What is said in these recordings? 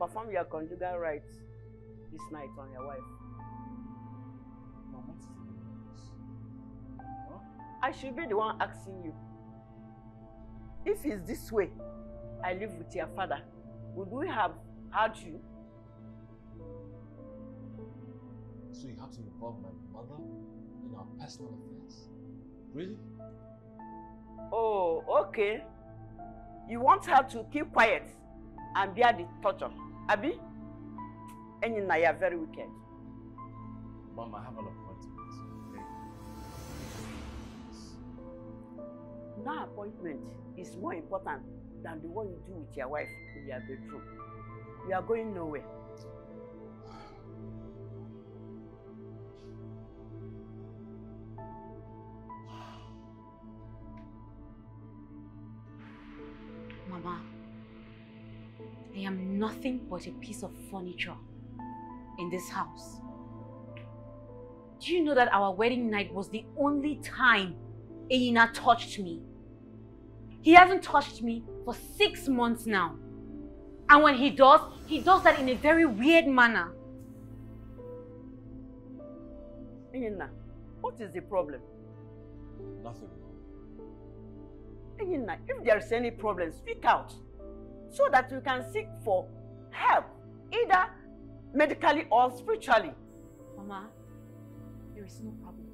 perform your conjugal rights this night on your wife. Mom, what is the meaning? Huh? I should be the one asking you. If it's this way, I live with your father, would we have had you? So you have to involve my mother in our personal affairs? Really? Oh, okay. You want her to keep quiet and bear the torture, Abi? And you are very wicked. Mom, I have an appointment, okay? That appointment is more important than the one you do with your wife in your bedroom. You are going nowhere. Mama, I am nothing but a piece of furniture in this house. Do you know that our wedding night was the only time Eina touched me? He hasn't touched me for six months now. And when he does, he does that in a very weird manner. Enyina, what is the problem? Nothing. Enyina, if there is any problem, speak out so that we can seek for help, either medically or spiritually. Mama, there is no problem.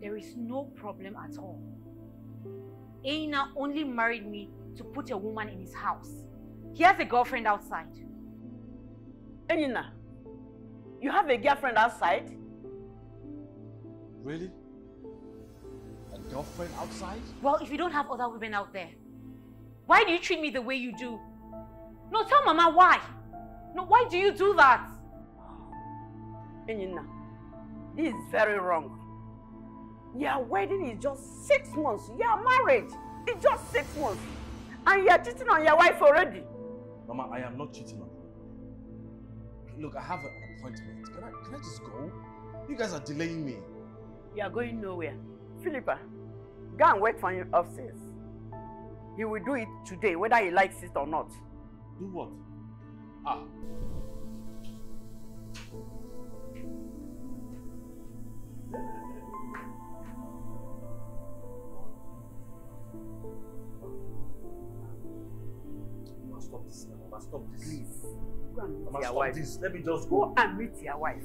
There is no problem at all. Aina only married me to put a woman in his house. He has a girlfriend outside. Enyina, you have a girlfriend outside? Really? A girlfriend outside? Well, if you don't have other women out there, why do you treat me the way you do? No, tell Mama why. No, why do you do that? Enyina, this is very wrong. Your wedding is just six months. Your marriage is just six months. And you're cheating on your wife already. Mama, I am not cheating on you. Look, I have an appointment. Can I, can I just go? You guys are delaying me. You are going nowhere. Philippa, go and wait for him upstairs. He will do it today, whether he likes it or not. Do what? Ah. Stop this. Mama, stop this. Please, go and meet your stop wife. this. Let me just Go go. and meet your wife.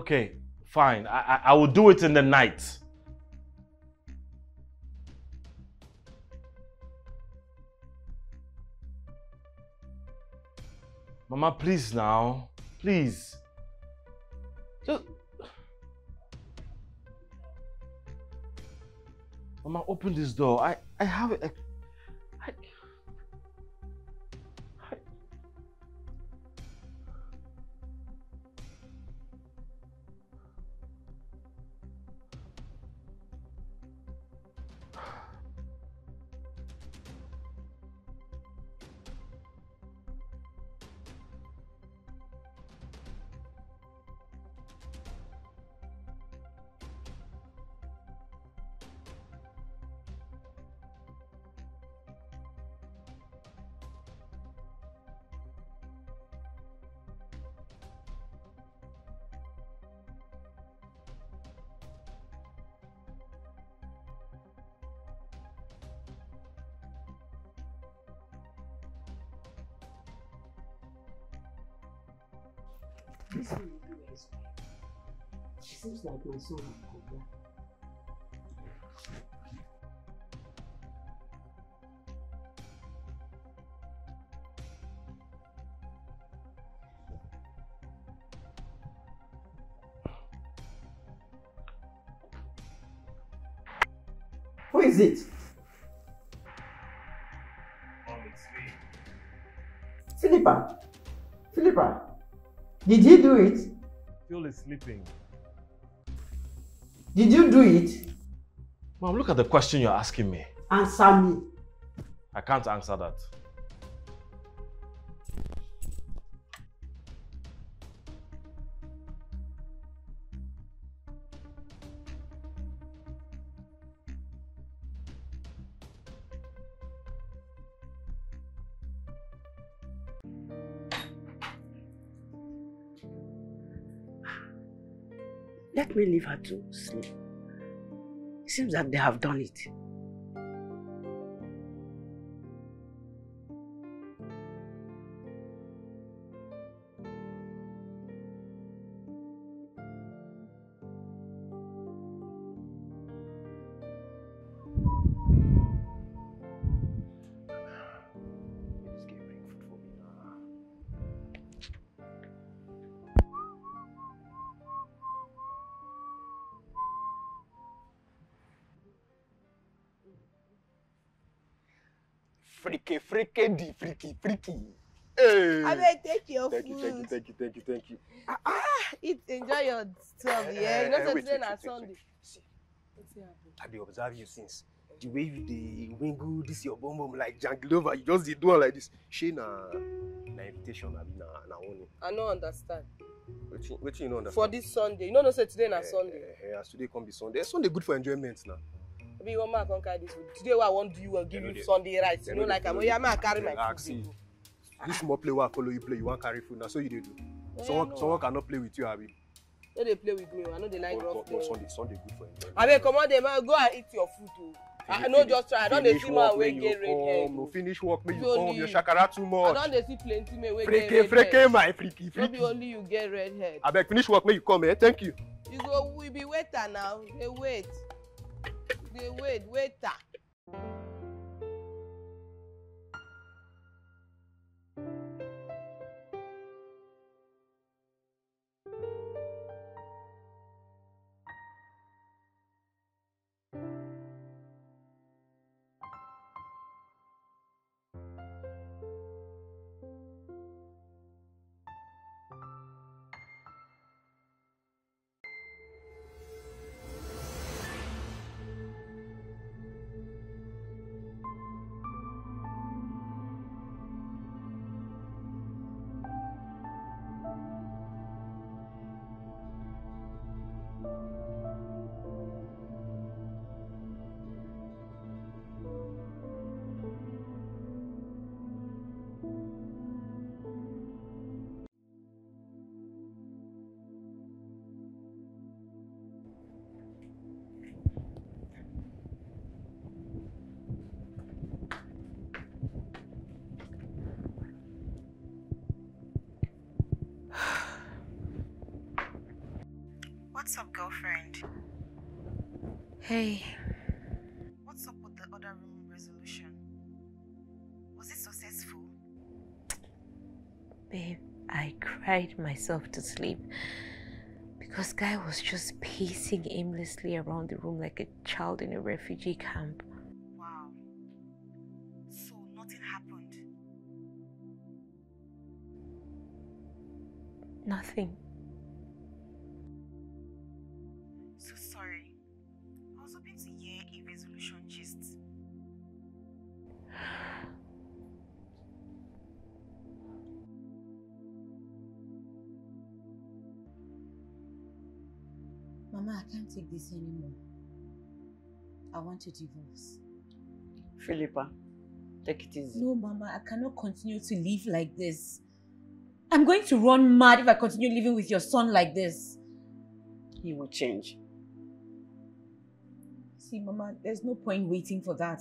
Okay, fine. I, I, I will do it in the night. Mama, please now. Please. Just. Mama, open this door. I, I have a. like my soul will go. Who is it? Mom, it's me. Philippa. Philippa. Did you do it? Phil is sleeping. Did you do it? Mom, look at the question you're asking me. Answer me. I can't answer that. Me leave her to sleep. It seems that they have done it. Freaky, freaky. Hey. abeg take your Thank you, food thank you, thank you, thank you, thank you. eat enjoy yourself Eh, yeah you know eh, say wait, today na sunday I dey observe you since. The way you dey wingle this your bum bum like janglova, you just dey do am like this. Shey na na invitation abi na na warning? i no understand Wetin wetin you no understand? for this sunday you no know say today na Eh, sunday eh, eh, as today come be Sunday. Sunday good for enjoyment na. Abi you wan make i come carry this food today wey i wan do you well give They you sunday rice they you no no dey like you. make i carry my food This small play wey I follow you play, you wan carry food na so you dey do. Someone someone cannot play with you abi. no dey play with me o i no dey like rough play Sunday Sunday good for enjoyment. abeg comot there man go and eat your food o i Finish- no just try i don dey see man wey you get red come, hair No finish work make you come. Your you. shakara too i much. don dey see plenty men wey get Freke red freke hair my freaky no be freaky. only you get red hair Abeg finish work make you come eh. Thank you. you go we be waiter now dey wait dey wait waiter. What's up, girlfriend? Hey, What's up with the other room resolution? Was it successful? Babe, I cried myself to sleep because Guy was just pacing aimlessly around the room like a child in a refugee camp. Wow. So nothing happened. Nothing. Want a divorce. Philippa, take it easy. No, Mama, I cannot continue to live like this. I'm going to run mad if I continue living with your son like this. He will change. See, Mama, there's no point waiting for that.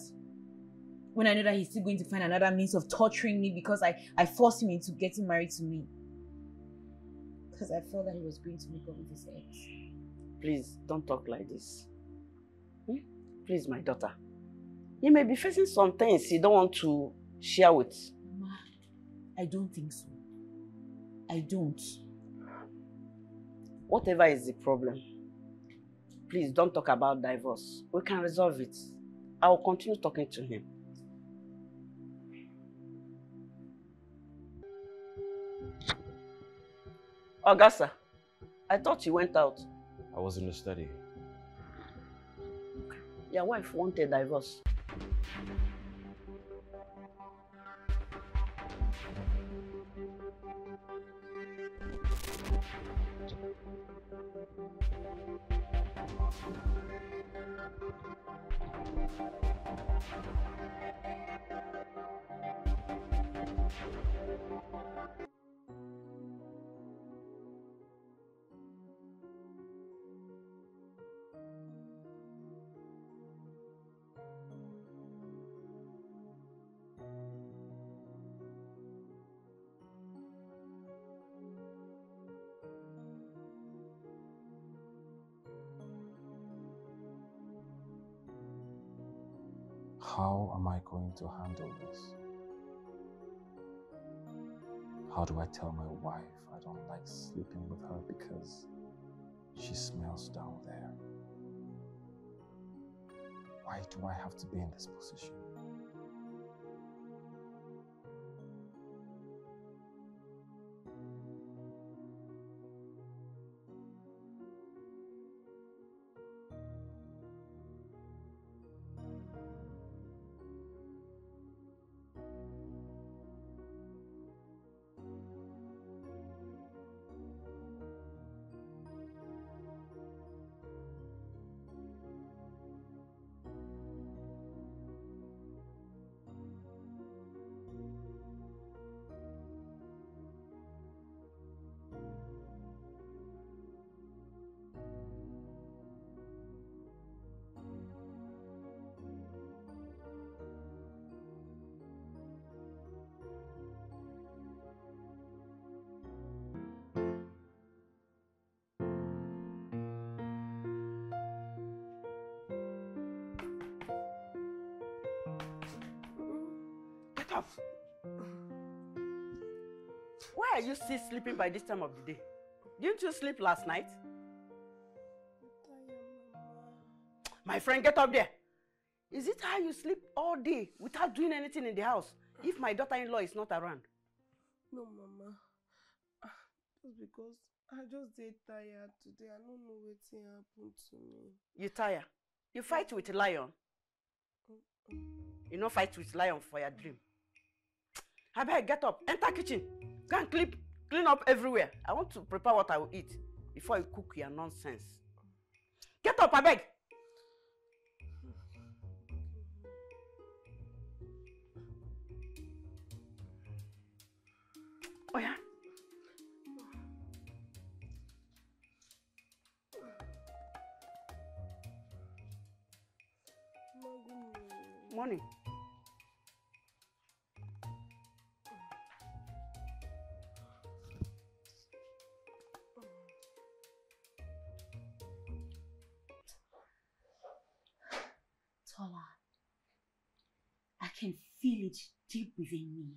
When I know that he's still going to find another means of torturing me because I, I forced him into getting married to me. Because I felt that he was going to make up with his ex. Please, don't talk like this. Please, my daughter. You may be facing some things you don't want to share with. Mama, I don't think so. I don't. Whatever is the problem, please don't talk about divorce. We can resolve it. I will continue talking to him. Augusta, I thought you went out. I was in the study. Your wife want a divorce. How am I going to handle this? How do I tell my wife I don't like sleeping with her because she smells down there? Why do I have to be in this position? Up. Why are you still sleeping by this time of the day? Didn't you sleep last night? My friend, get up there. Is it how you sleep all day without doing anything in the house if my daughter-in-law is not around? No, Mama. Just because I just dey tired today. I no know wetin happen to me. You tire. You fight with a lion. You no fight with lion for your dream. Abeg, get up, enter kitchen. Go and clean, clean up everywhere. I want to prepare what I will eat before you cook your nonsense. Get up, abeg. Oh yeah. Morning. Tola, I can feel it deep within me.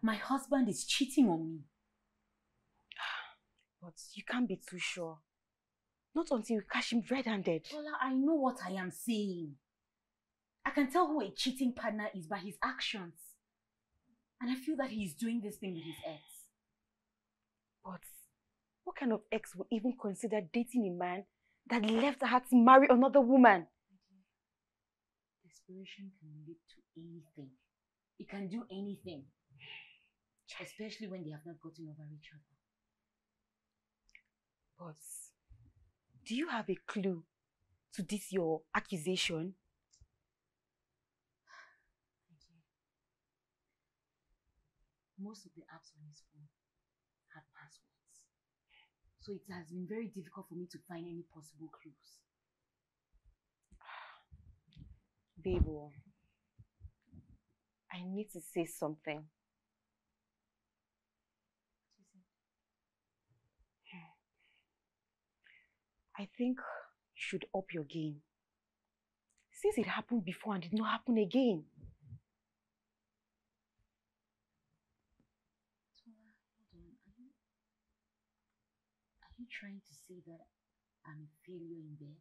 My husband is cheating on me. But you can't be too sure. Not until you catch him red-handed. Tola, I know what I am saying. I can tell who a cheating partner is by his actions. And I feel that he is doing this thing with his ex. But what kind of ex would even consider dating a man that left her to marry another woman? Desperation can lead to anything. It can do anything. Especially when they have not gotten over each other. But do you have a clue to this your accusation? Most of the apps on his phone had passwords. So it has been very difficult for me to find any possible clues. Babe, I need to say something. Hmm. I think you should up your game. Since it happened before and did not happen again. Tola, hold on. Are you, are you trying to say that I'm a failure in bed?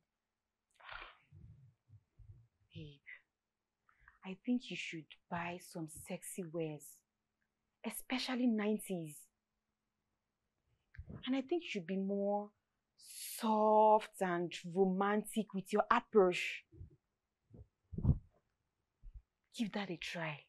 Babe, I think you should buy some sexy wares, especially 90s. And I think you should be more soft and romantic with your approach. Give that a try.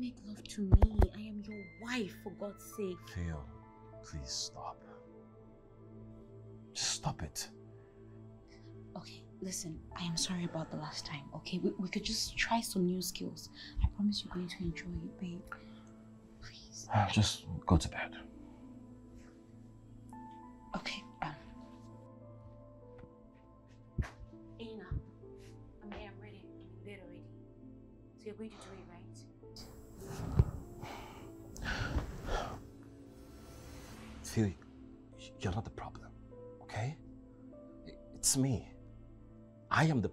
Make love to me. I am your wife, for God's sake. Theo, please stop. Just stop it. Okay, listen, I am sorry about the last time, okay? We, we could just try some new skills. I promise you're going to enjoy it, babe. Please. Just go to bed. I am the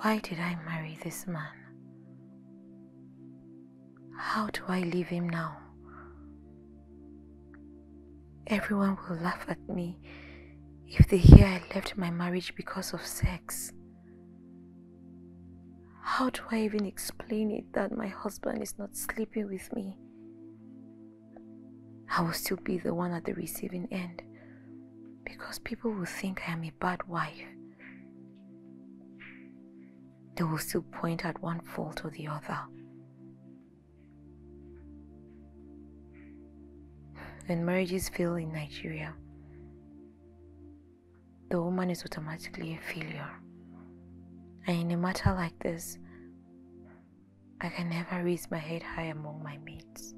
Why did I marry this man? How do I leave him now? Everyone will laugh at me if they hear I left my marriage because of sex. How do I even explain it that my husband is not sleeping with me? I will still be the one at the receiving end because people will think I am a bad wife. They will still point at one fault or the other. When marriages fail in Nigeria, the woman is automatically a failure. And in a matter like this, I can never raise my head high among my mates.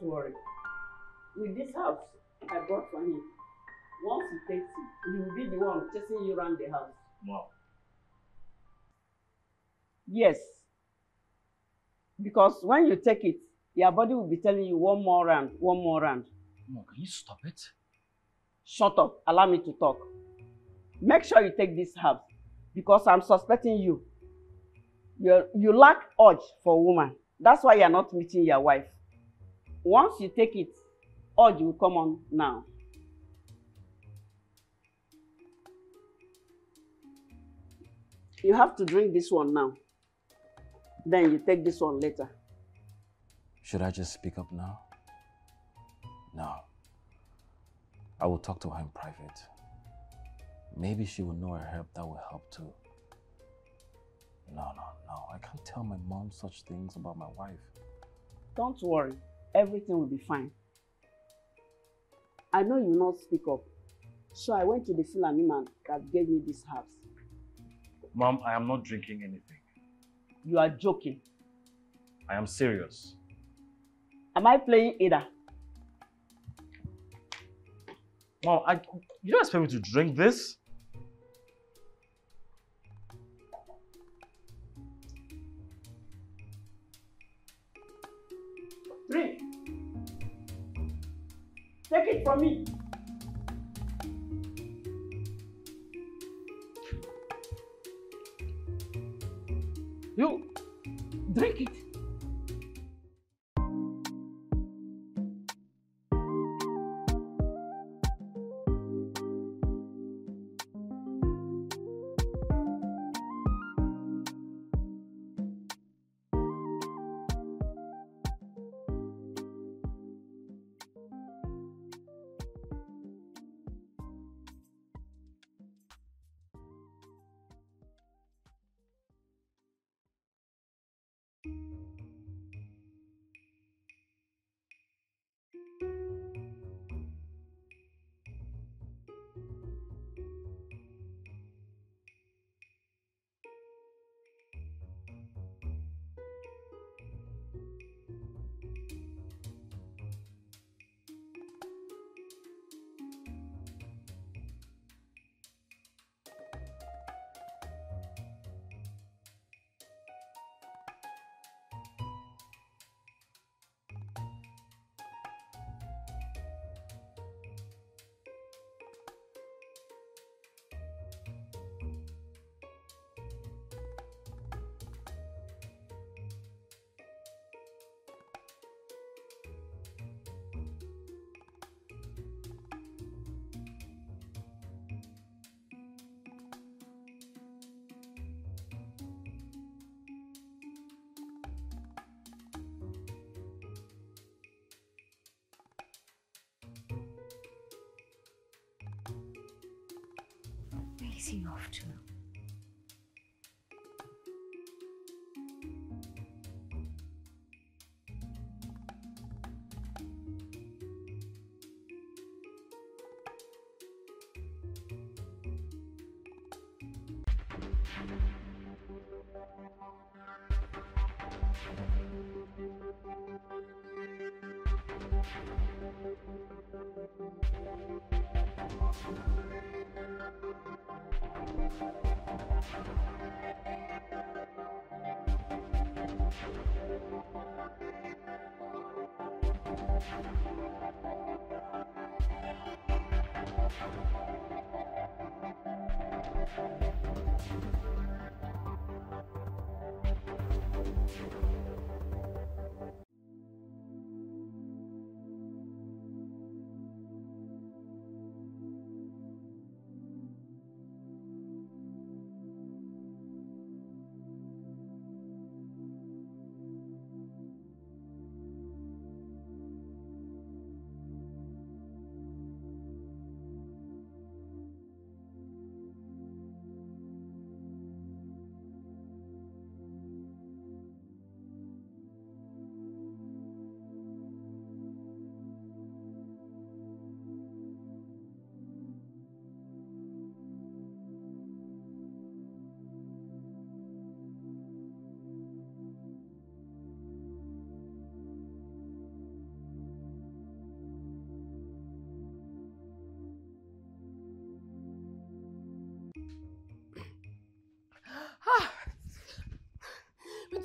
Don't worry. With this house I brought for him, once he takes it, he will be the one chasing you around the house. Mom. Yes. Because when you take it, your body will be telling you one more round, one more round. Mom, can you stop it? Shut up. Allow me to talk. Make sure you take this herb because I'm suspecting you. You you lack urge for woman. That's why you're not meeting your wife. Once you take it, urge will come on now. You have to drink this one now. Then you take this one later. Should I just speak up now? No. I will talk to her in private. Maybe she will know a herb that will help too. No, no, no. I can't tell my mom such things about my wife. Don't worry. Everything will be fine. I know you will not speak up. So I went to the Fulani man that gave me these herbs. Mom, I am not drinking anything. You are joking. I am serious. Am I playing either? Mom, I, you don't expect me to drink this? Take it from me. You Drink it. Is he off to?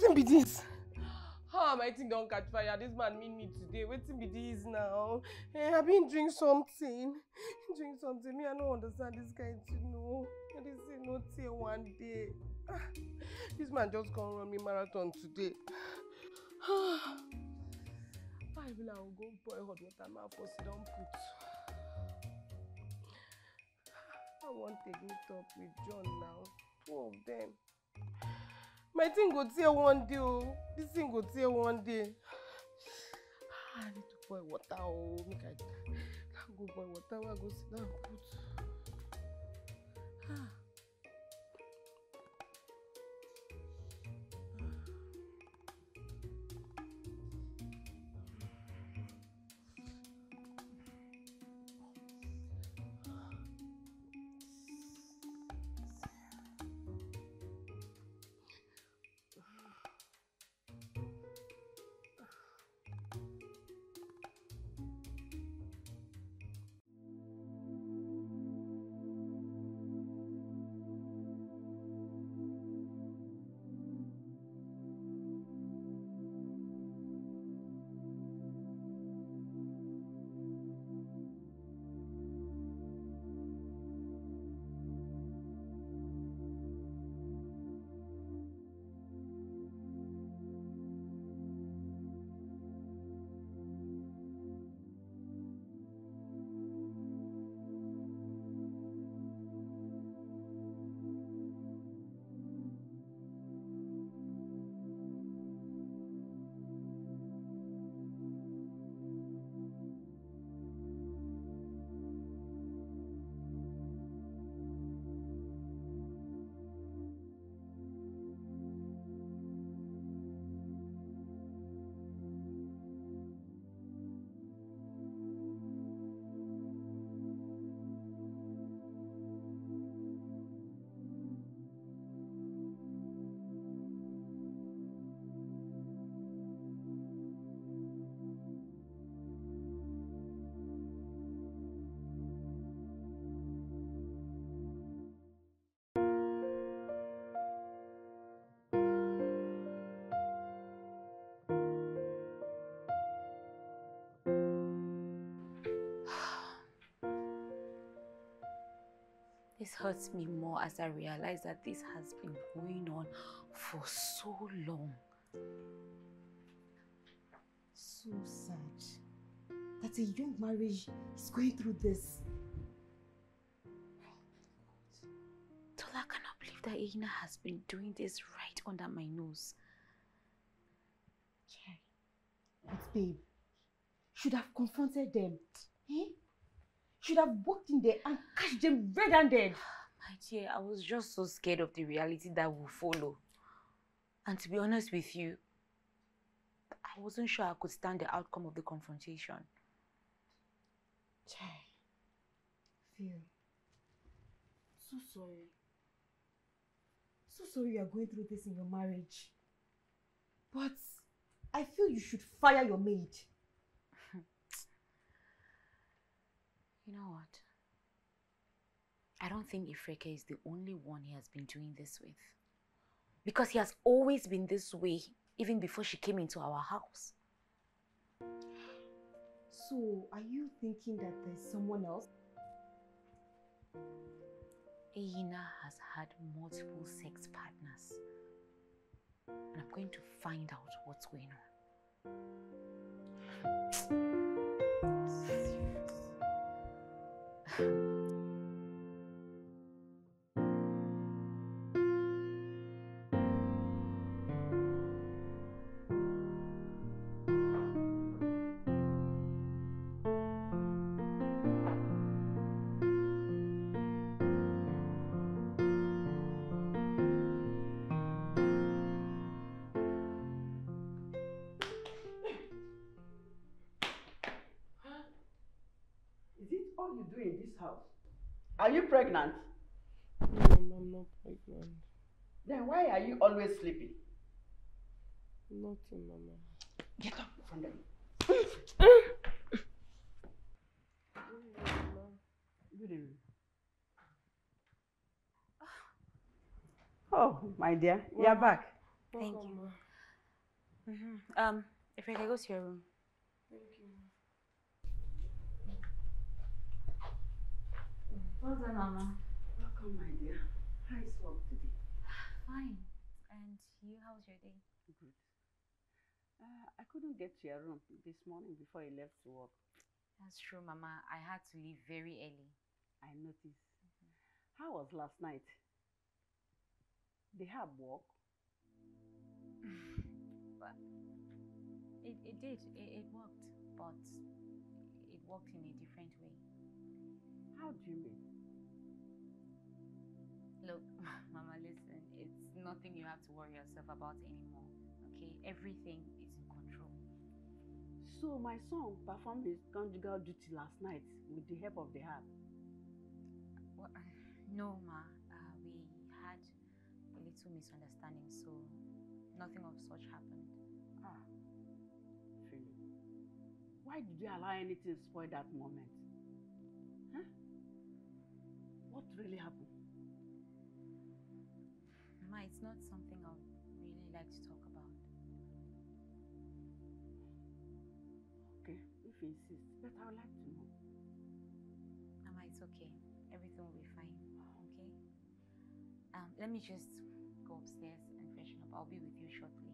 Wetin be dis? Ah, my thing don catch fire. This man mean me today. Wetin be dis now? Eh, I been drink something. Drink something. Me, I no understand this kind thing. No, this thing no tear one day. Ah, this man just come run me marathon today. Ah, I be like, I go boil hot water. My for sit down put. I wan take meet up with John now. Two of them. My thing go tear one day oh. This thing go tear one day. I need to boil water oh. Make I go boil water wey I go sit down put. Ah. This hurts me more as I realize that this has been going on for so long. So sad that a young marriage is going through this. Tola, I cannot believe that Aina has been doing this right under my nose. Yeah. But babe, should have confronted them. Eh? Should have walked in there and catch them red-handed. My dear, I was just so scared of the reality that will follow. And to be honest with you, I wasn't sure I could stand the outcome of the confrontation. Chai. Phil. So sorry. So sorry you are going through this in your marriage. But I feel you should fire your maid. You know what? I don't think Ifreke is the only one he has been doing this with. Because he has always been this way, even before she came into our house. So, are you thinking that there's someone else? Aina has had multiple sex partners. And I'm going to find out what's going on. Are you pregnant? No, Mama, I'm not pregnant. Then why are you always sleeping? Nothing, Mama. Get up from there. Good evening. Oh, my dear, you're back. Thank you. Mhm. Um, Ifreke, go to your room. Thank you. Well done, Mama. Welcome, my dear. How is work today? Fine. And you, how's your day? Good. Uh, I couldn't get to your room this morning before you left to work. That's true, Mama. I had to leave very early. I noticed. How was last night? They have work. but it, it did. It, it worked. But it worked in a different way. How do you mean? Look, Mama, listen. It's nothing you have to worry yourself about anymore. Okay? Everything is in control. So my son performed his conjugal duty last night with the help of the harp. Well, no, Ma. Uh, we had a little misunderstanding, so nothing of such happened. Ah, Philip. Why did you allow anything to spoil that moment? Huh? What really happened? Mama, it's not something I would really like to talk about. Okay, if you insist, but I would like to know. Mama, it's okay. Everything will be fine. Okay? Um, let me just go upstairs and freshen up. I'll be with you shortly.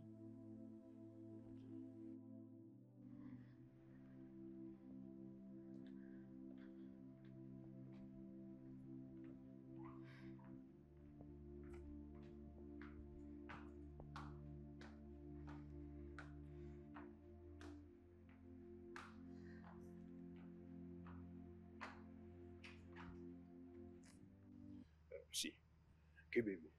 Okay, baby.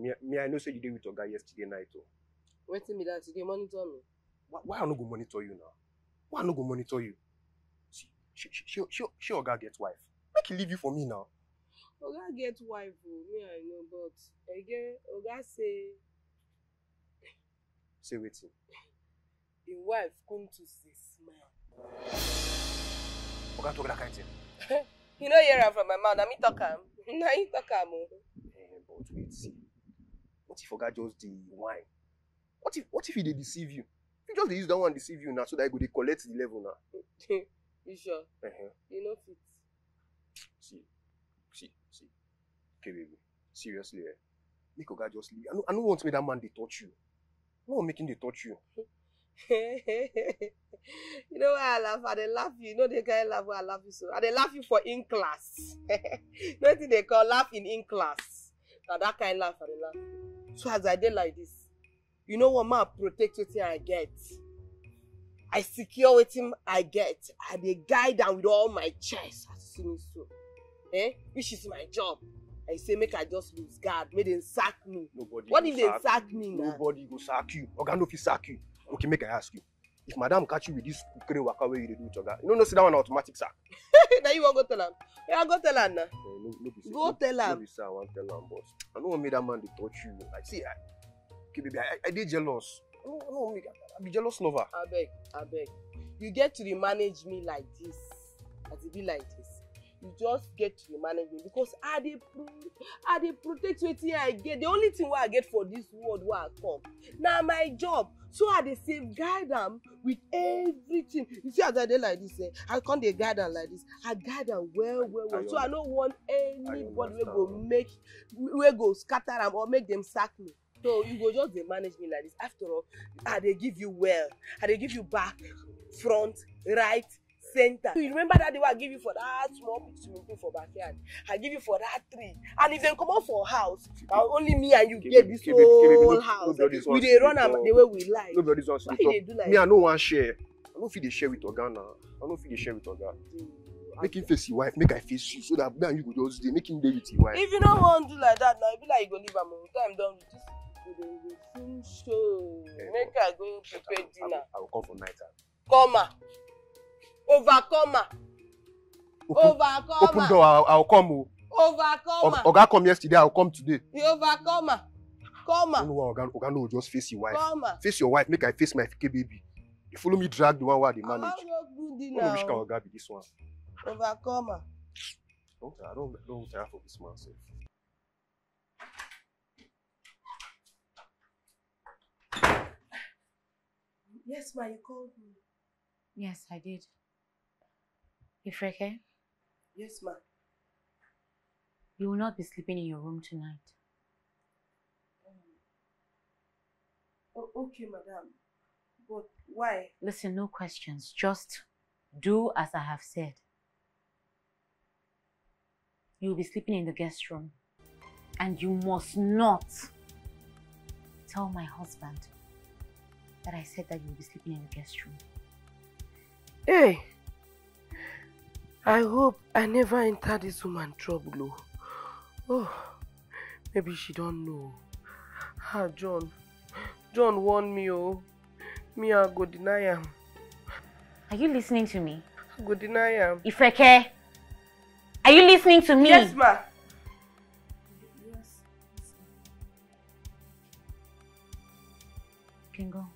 Me, me I know say you did with your guy yesterday night. Oh. Wetin be that? You dey monitor me? Why, why I no go monitor you now? Why I no go monitor you? See, she, she, she, she, she Oga get wife. Make he leave you for me now. Oga get wife o, me I know, but again, Oga say Say wetin. im wife come to see smile. Oga talk that kind thing. You no hear am from my mouth, na me talk am. Na him talk am o. Eh, but wait, see. What if Oga just the wine? What if what if he dey deceive you? If he just dey use that one deceive you now so that he go dey collect the level now. You sure? Uh-huh. You no fit. See, see, see. Okay, baby. Seriously, eh? Make Oga just leave. I no, I no want make that man dey touch you. No want make him dey touch you. you know why I laugh? I dey laugh you. You know the kind laugh wey I laugh you so. I dey laugh you for in class. wetin dey call laugh in in class. Na that kind laugh I dey laugh. So as I dey like this, you know what ma protect wetin I get. I secure wetin I get. I dey guide am with all my chest. As you see me so. Eh? Which is my job. I say make I just lose guard, make dem sack me. Nobody What if they sack me now? Nobody go sack you. Oga no fit sack you. Okay, make I ask you. If madam catch you with this kukere waka wey you dey do with Oga, you no know say that one na automatic sack. na you wan go tell am? Yeah, go tell am na. Eh, no, no be say, Go no, tell No am. be say I wan tell am, but I no wan make that man dey touch you. Like, see, I, Okay, baby, I, I dey jealous. No, no, make- I be jealous lover. abeg abeg you get to dey manage me like this as e be like this you just get to dey manage me because i dey pro i dey protect wetin i get the only thing wey i get for this world wey i come na my job so i dey safeguard am with everything. You see as i dey like this eh i come dey guide am like this. I guide am well well well. So i no want anybody wey go make wey go scatter am or make dem sack me. So you go just dey manage me like this. After all i dey give you well. I dey give you back front right center you remember that day i give you for that small swimming pool for backyard i give you for that tree and if dem comot for house na only me and you get this baby, whole no- house no we dey run am the way we like No be all this one why you dey do like Me, I no wan share. I no fit dey share with Oga na. I no fit dey share with Oga. that? Make him face him wife, make I face you, so that me and you go just dey. Make him dey with him wife. if you no wan do like that na e be like you go leave am o time don reach this go dey soon show Eh, make i go prepare dinner I will come for night time. comer overcomer Open, overcomer open door, I will- I will come o. overcomer Oga come yesterday, I will come today. the overcomer I comer don't know Oga, Oga no just face him wife. comer Face your wife, make I face my fike baby. You follow me drag the one wey I dey i manage. wan go do I no dinner know which kind o Oga be this one. overcomer. Don't, I don't, I don't tire for this man sef. yes ma you called me Yes, I did. Ifreke, yes ma'am. you will not be sleeping in your room tonight. oh, okay madam but why Listen, no questions. Just do as I have said. You will be sleeping in the guest room. And you must not tell my husband that I said that you will be sleeping in the guest room. hey i hope i never enter this woman trouble o oh maybe she don know. Ah john. John warn me o me i go deny am. Are you listening to me? i go deny am. Ifreke, are you listening to me? yes ma. You can go.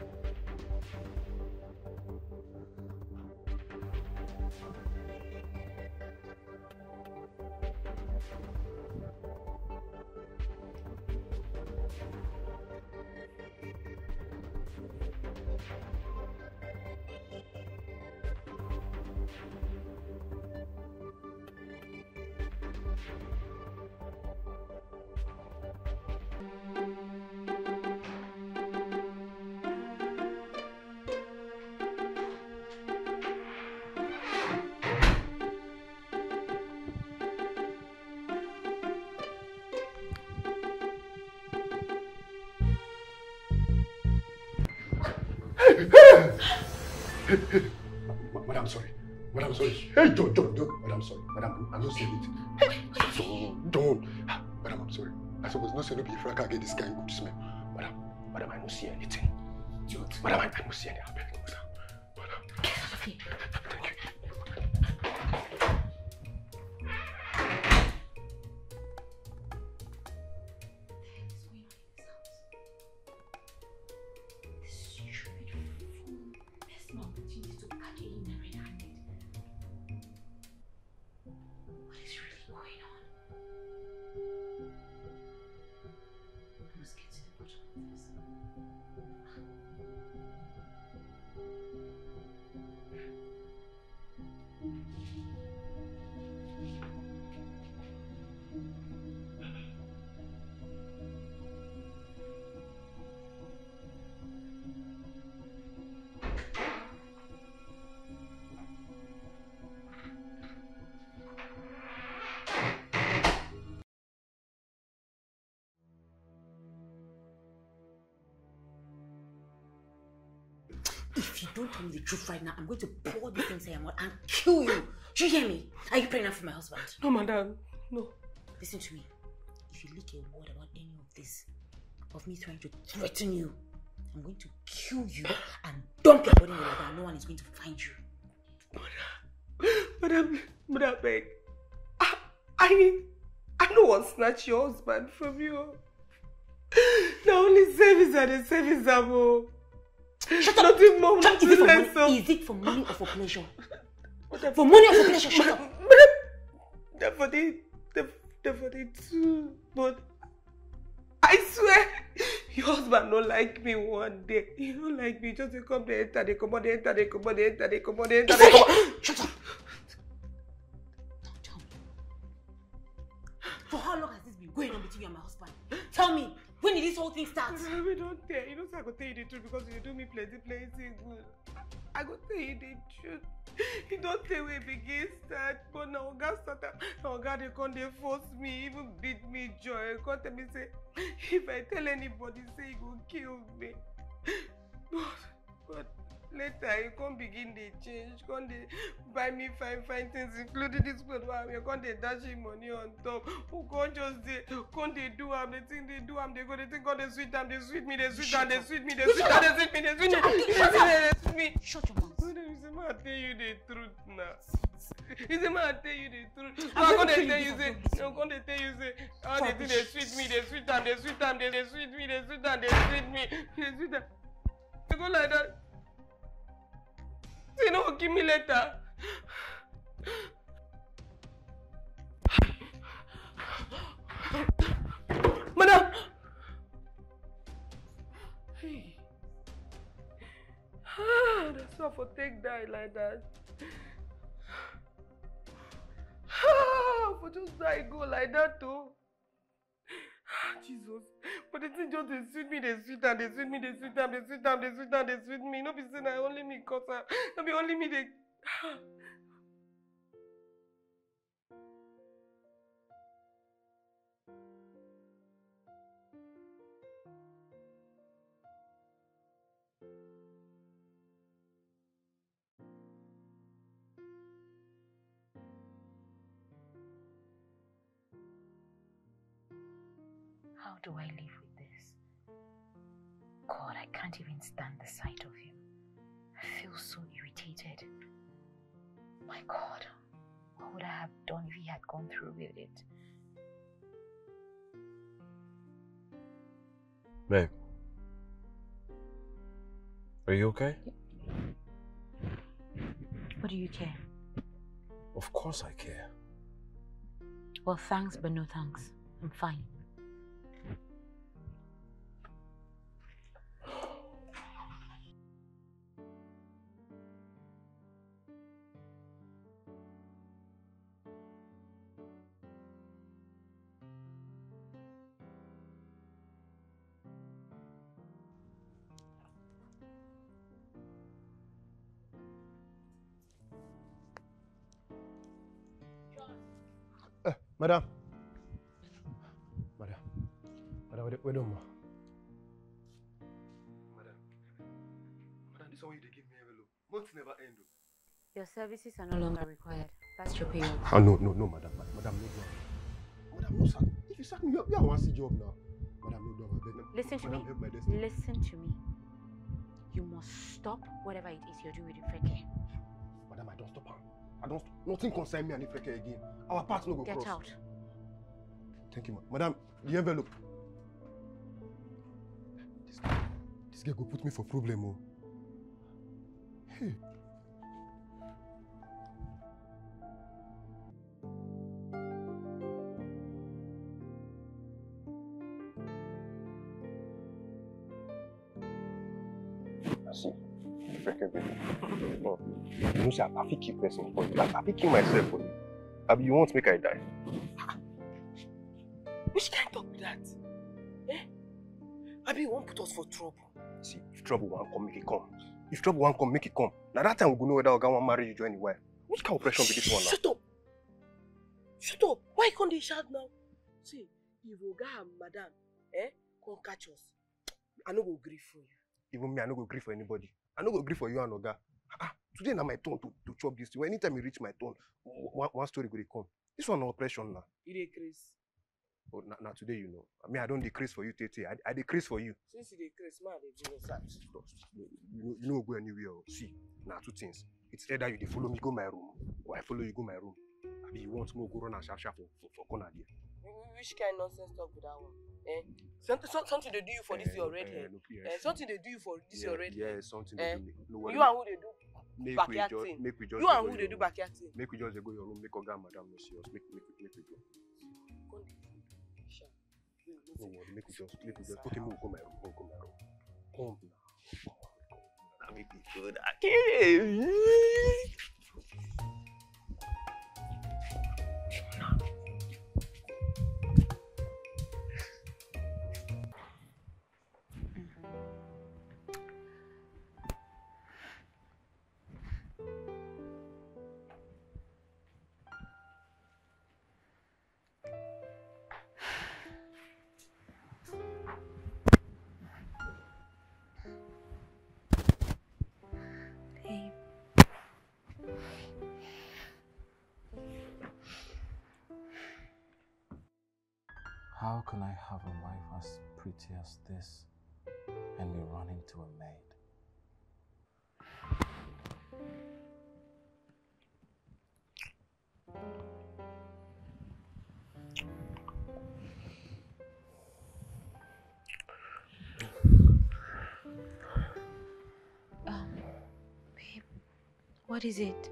thank you Ma- Madam, sorry. Madam, I'm sorry. Hey, don't, don't, don't. Madam, I'm sorry. Madam, I'm not saying it. Don't, don't. Madam, I'm sorry. I suppose not say no be I can get this kind good smell. Madam, madam, I don't see anything. Madam, I, I don't see anything. Madam, madam. If you don't tell me the truth right now, I'm going to pour this inside your mouth and kill you. Do you hear me? Are you pregnant for my husband? No, madam. No. Listen to me. If you leak a word about any of this, of me trying to threaten you, I'm going to kill you and dump your body in the river and no one is going to find you. Madam, madam, madam, beg. I, I, I don't want to snatch your husband from you. The only service are the service more. Shut up! Nothing more, Shut. Is it for money? Is it for money or for pleasure? Madam, For money or for pleasure? Shut up! For the, the, the for the two, but I swear, your husband don't like me one day. He don't like me. Just they come, they enter, they come they enter, they come they enter, they come they enter, they come. Shut up! Now tell me. For how long has this been going on between you and my husband? Tell me, when did this whole thing start? We don't tell. You know, so I go tell you the truth because you do me plenty, plenty good. I go tell you the truth. He don't tell where begin start, but now God start. Now God they come they force me, even beat me joy. Come tell me say, if I tell anybody, say he go kill me. But, but later he come begin they change, come they buy me fine fine things, including this clothes. Wow, you come they dash him money on top. Who come just they come they do am, the thing they do am, they go they think all they sweet am, they sweet me, they sweet am, they sweet me, they sweet am, they sweet me, they sweet me, they sweet me, they sweet me. Shut your mouth. Madam, you say, ma, I tell you the truth now. He say, ma, I tell you the truth. I'm gonna gonna kill tell you you, I say, listen. I'm gonna tell you, say, all the thing they sweet me, they sweet am, they sweet am, they sweet me, they sweet am, they sweet me, they sweet am. You go like that. Say, no, give me later. Madam! Hey. Ah, that's for take die like that. Ah, for just die go like that too. Jesus. But the thing just they sweet me, they sweet and they sweet me, they sweet and they sweet and they sweet and they sweet me. No be saying I only me cause am. No be only me they. How do I live with this? God, I can't even stand the sight of him. I feel so irritated. My God, what would I have done if he had gone through with it? Babe. Are you okay? What do you care? Of course I care. Well, thanks, but no thanks. I'm fine. One way they give me envelope. Months never end. oh. Your services are no longer required. That's your payout. Ah, no, no, no, madam. Ma- Madam, no, no. Madam, no, sack. If you sack me, you, to see job now. Madam, no, no, I beg. Ma- Listen to madam, me. Listen to me. You must stop whatever it is you're doing with Ifreke. Madam, I don't stop her. I don't. Nothing concern me and Ifeke again. Our paths no go Get cross. out. Thank you, ma. Madam. The envelope. This, this girl go put me for problem, oh. Hey. Say I, fit kill person for you. I, fit kill myself for you. Abi, you want make I die? Which kind talk be that? Eh? Abi, you wan put us for trouble? See, if trouble wan come, make it come. If trouble wan come, make it come. Now that time we go know whether Oga wan marry you join the wife. Which kind of pressure be this one now? Shut up! Shut up! Why can't they shout now? See, if Oga and Madam, eh, come catch us, I no go gree for you. Even me, I no go gree for anybody. I no go agree for you and Oga. Ah, today na my turn to, to chop this thing. When anytime e reach my turn, one, one story go dey come. This one na oppression na. You dey craze. But na, na today you know. I mean, I don dey craze for you, Tete. I, I dey craze for you. Since you dey craze, man dey do inside. You no, you no go anywhere. oh. See, na two things. It's either you dey follow me go my room, or I follow you go my room. Abi you want make we go run am sharp sharp for, for, for corner there. Wh- Which kind nonsense talk be that one? Eh? Something, some- something they do you for this your red eh, hair. no, Eh, something they do you for this your red hair. Yeah, something Eh, dey do me. No worry. You and who they do make we backyard just thing? make we just You and who they do backyard thing? Make we just dey go your room, make Oga and Madam no see us. Make make we- make we go. No worry, make we just make we just okay. Make we go my room. We go my room. Come now. Now make we go that. Babe. How can I have a wife as pretty as this and be running to a maid? Um, babe, what is it?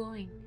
Going?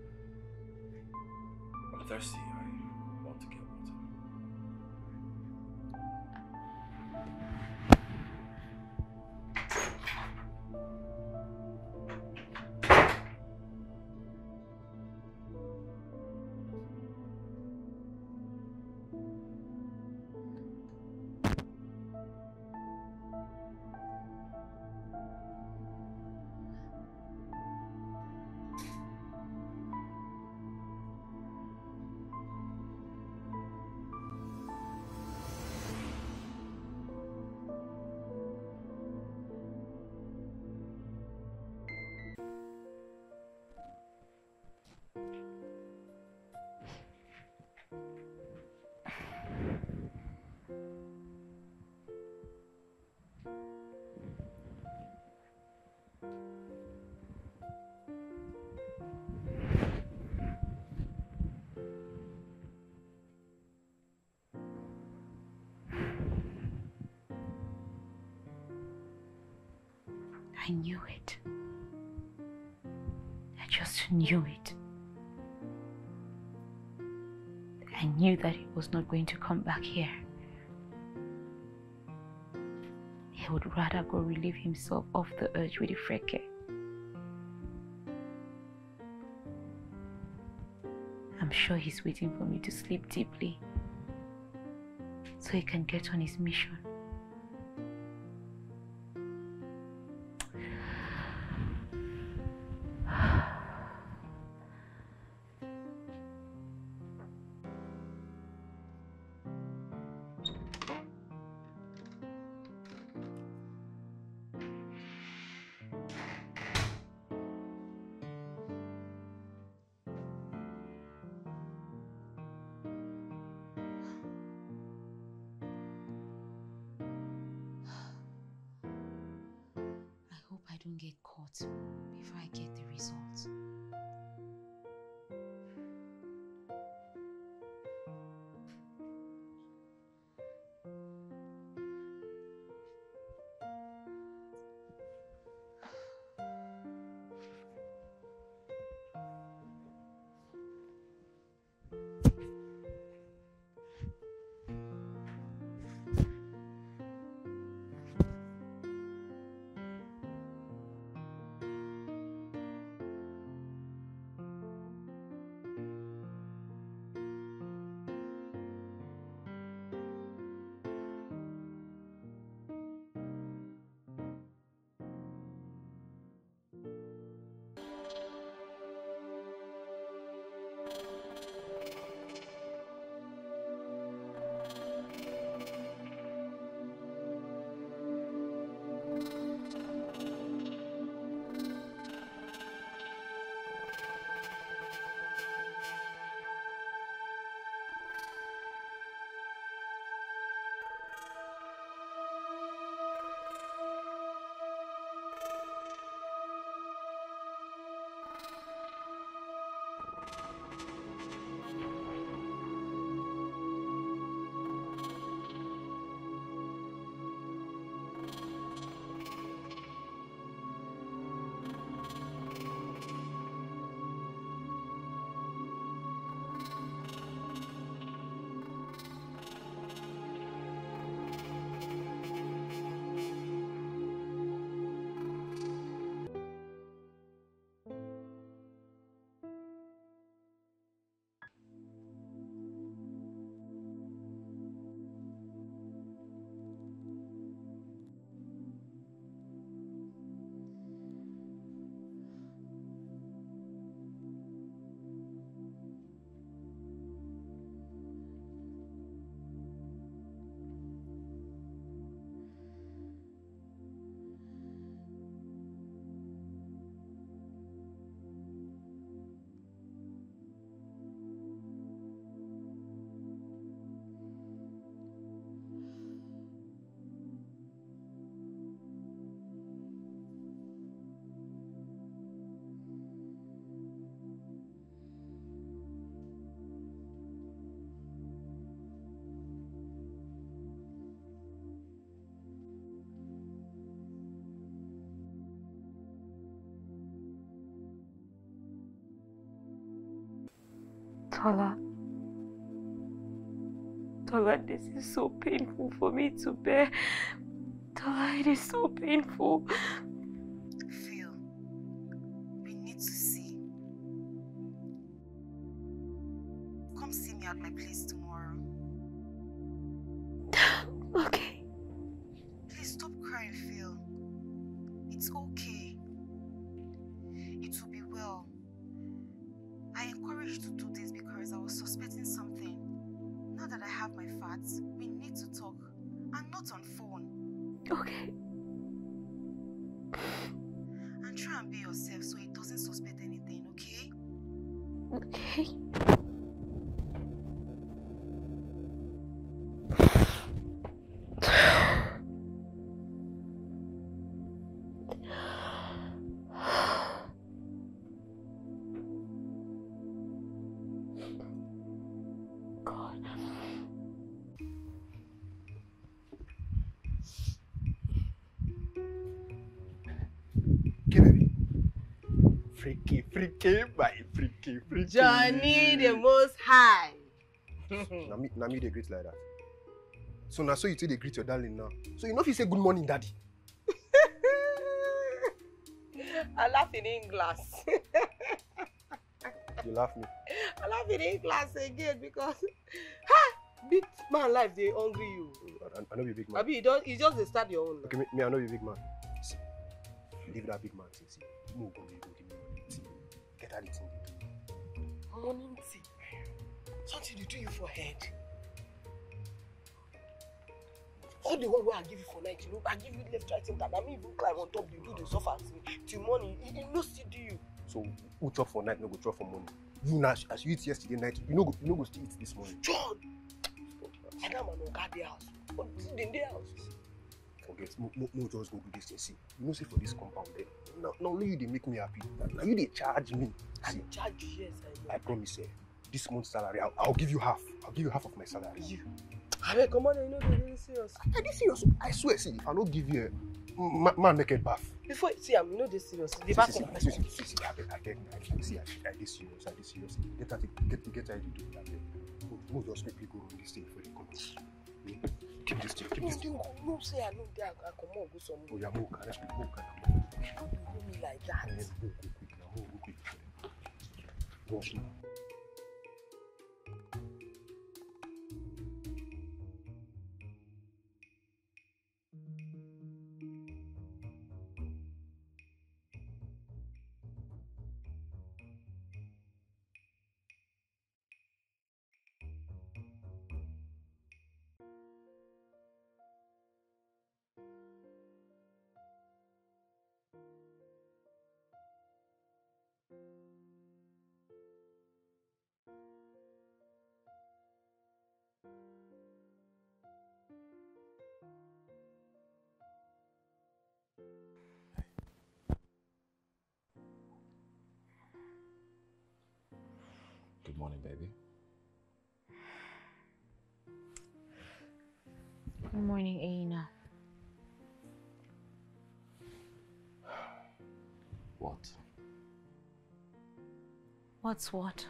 I knew it. I just knew it. I knew that he was not going to come back here. Would rather go relieve himself of the urge with the freke. I'm sure he's waiting for me to sleep deeply so he can get on his mission. Tola. Tola, this is so painful for me to bear. Tola, it is so painful. Facts, we need to talk. And not on phone. Okay. And try and be yourself so he doesn't suspect anything, okay? Okay. Freaky, freaky, my freaky, freaky. Johnny the most high. Na me, na me dey greet like that. So na so you take dey greet your darling now. So you know if you say good morning, daddy. I laugh in English. You laugh me. I laugh in English again because ha, big man life dey hungry you. I, I know you big man. Abi you don you just dey start your own. Okay, me, me I know you big man. See, leave that big man thing. See, mo go dey go that thing dey do. Morning tea. Something dey do you for head. All the one wey I give you for night, you know, I give you left, right, center. Na me even climb on top, dey do the suffer till till morning. E e no still do you. So who chop for night no go chop for morning. You na as you eat yesterday night, you no go you no go still eat this morning. John, Madam and Oga dey house. But dem dey house. Forget, mo mo just go do this thing. See, you know say for this compound there, na only you dey make me happy. Na na you dey charge me. I See, dey charge you, yes, I know. I promise eh, this month salary, I'll, give you half. I'll give you half of my salary. You. Abeg comot you no dey really serious. I dey serious. I swear, see, if I no give you ma man naked bath. Before see am, you no dey serious. The back of see, see, see, see, I beg, I see, I, I dey serious, I dey serious. Get get, get how you do it, abeg. No, no, just me go run this thing before they come. Hmm? Keep this keep No, this no, no say I no dey, I I comot go Oh somewhere. yeah, move, carry, move, carry. No dey do me like that. Then go, go quick now, go, go quick. Rush now. Morning, baby. Good morning, Aina. What? What's what?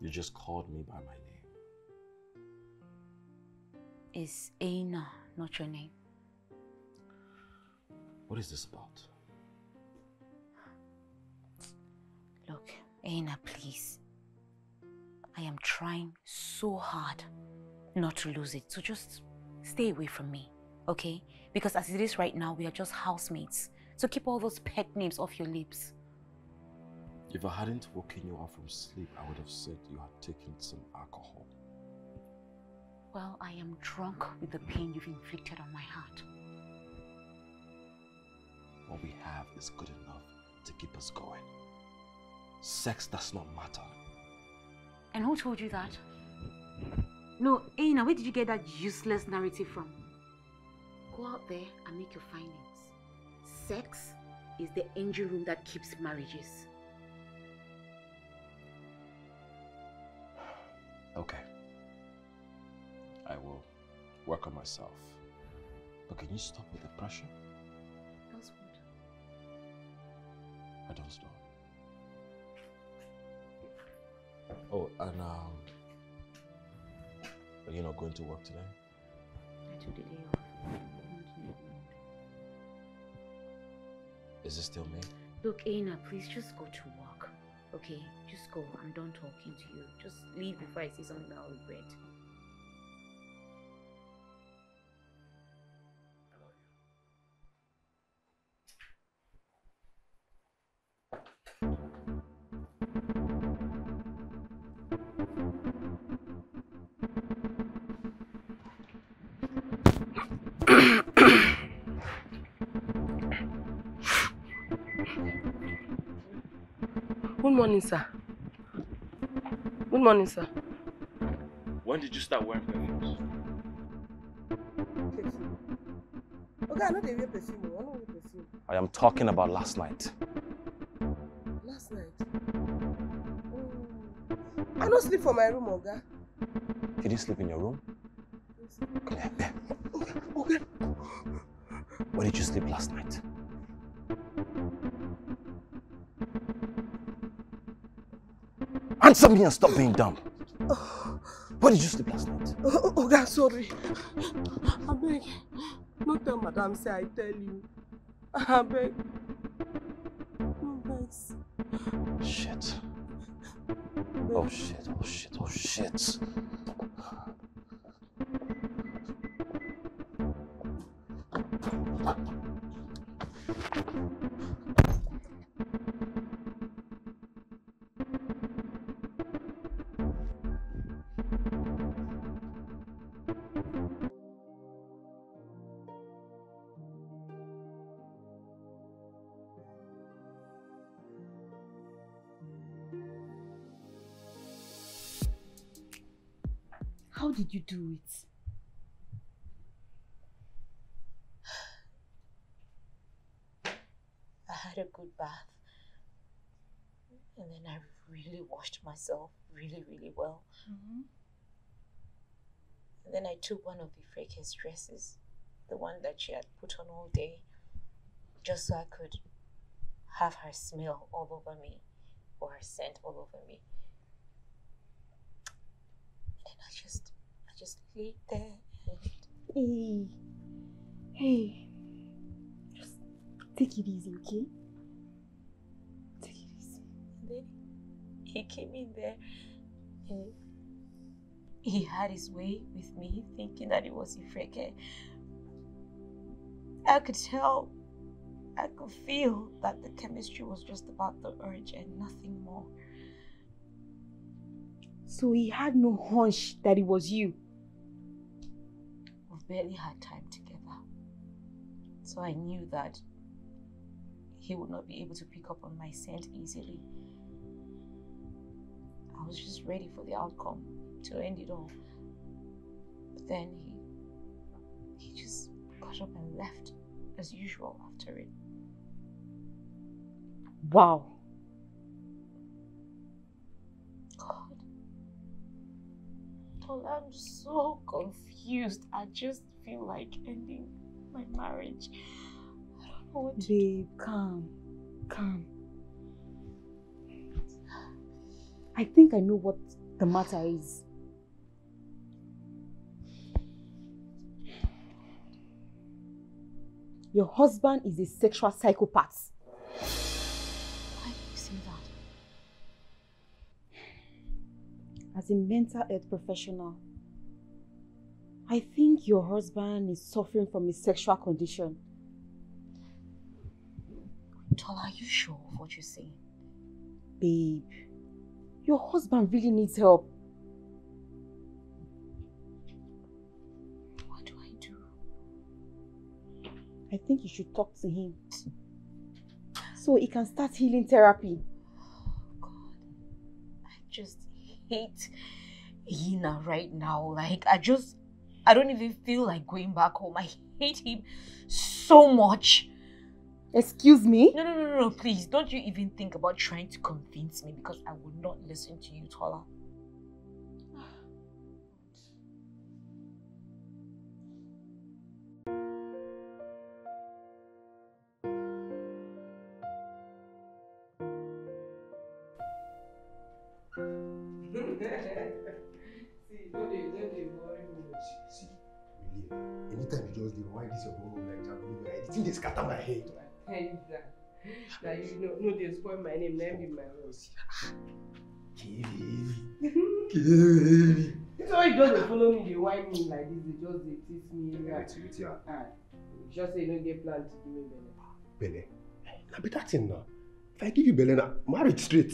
You just called me by my name. Is Aina not your name? What is this about? Look, Aina, please. I am trying so hard not to lose it. So just stay away from me, okay? Because as it is right now, we are just housemates. So keep all those pet names off your lips. If I hadn't woken you up from sleep, I would have said you had taken some alcohol. Well, I am drunk with the pain you've inflicted on my heart. What we have is good enough to keep us going. Sex does not matter. And who told you that? No, Aina, where did you get that useless narrative from? Go out there and make your findings. Sex is the engine room that keeps marriages. Okay. I will work on myself. But can you stop with the pressure? That's what. I don't stop. Oh, and um, are you not going to work today? I took the day off. I'm not in the mood. Is it still me? Look, Aina, please just go to work. Okay? Just go. I'm done talking to you. Just leave before I say something I'll regret. Morning, sir. Good morning, sir. When did you start wearing perfumes? Perfume. Okay, I know they wear perfume. I know wear perfume. I am talking about last night. Last night. Mm. I no sleep for my room, Oga. Did you sleep in your room? Come here, here. Okay. Where did you sleep last night? Answer me and stop being dumb. Where did you sleep last night? Oh, Oga, sorry. Abeg, no tell madam say I tell you. Abeg. No vex. Shit. Oh shit, oh shit, oh shit. Did you do it? I had a good bath. And then I really washed myself really, really well. Mm-hmm. And then I took one of the Freke's dresses, the one that she had put on all day, just so I could have her smell all over me or her scent all over me. And I just, just laid there Hey, hey, just take it easy, okay? Take it easy. And then he came in there and he had his way with me, thinking that it was Ifreke. I could tell, I could feel that the chemistry was just about the urge and nothing more. So he had no hunch that it was you. Barely had time together. So I knew that he would not be able to pick up on my scent easily. I was just ready for the outcome to end it all. But then he he just got up and left as usual after it. Wow. I'm so confused. I just feel like ending my marriage. I don't know what to Babe, calm, calm. I think I know what the matter is. Your husband is a sexual psychopath. As a mental health professional, I think your husband is suffering from a sexual condition. Tola, are you sure of what you're saying? Babe, your husband really needs help. What do I do? I think you should talk to him. So he can start healing therapy. God, I just hate Aina right now. Like, I just, I don't even feel like going back home. I hate him so much. Excuse me? No, no, no, no, no, please. Don't you even think about trying to convince me because I will not listen to you, Tola. Spoil my name, na him be my. Kevi, Kevi. This why you just follow me, dey whine me like this, dey just dey tease me. Yeah. Ah, you sure say you no get plan to give me belle? Belle, na better thing na. If I give you belle na, marriage straight.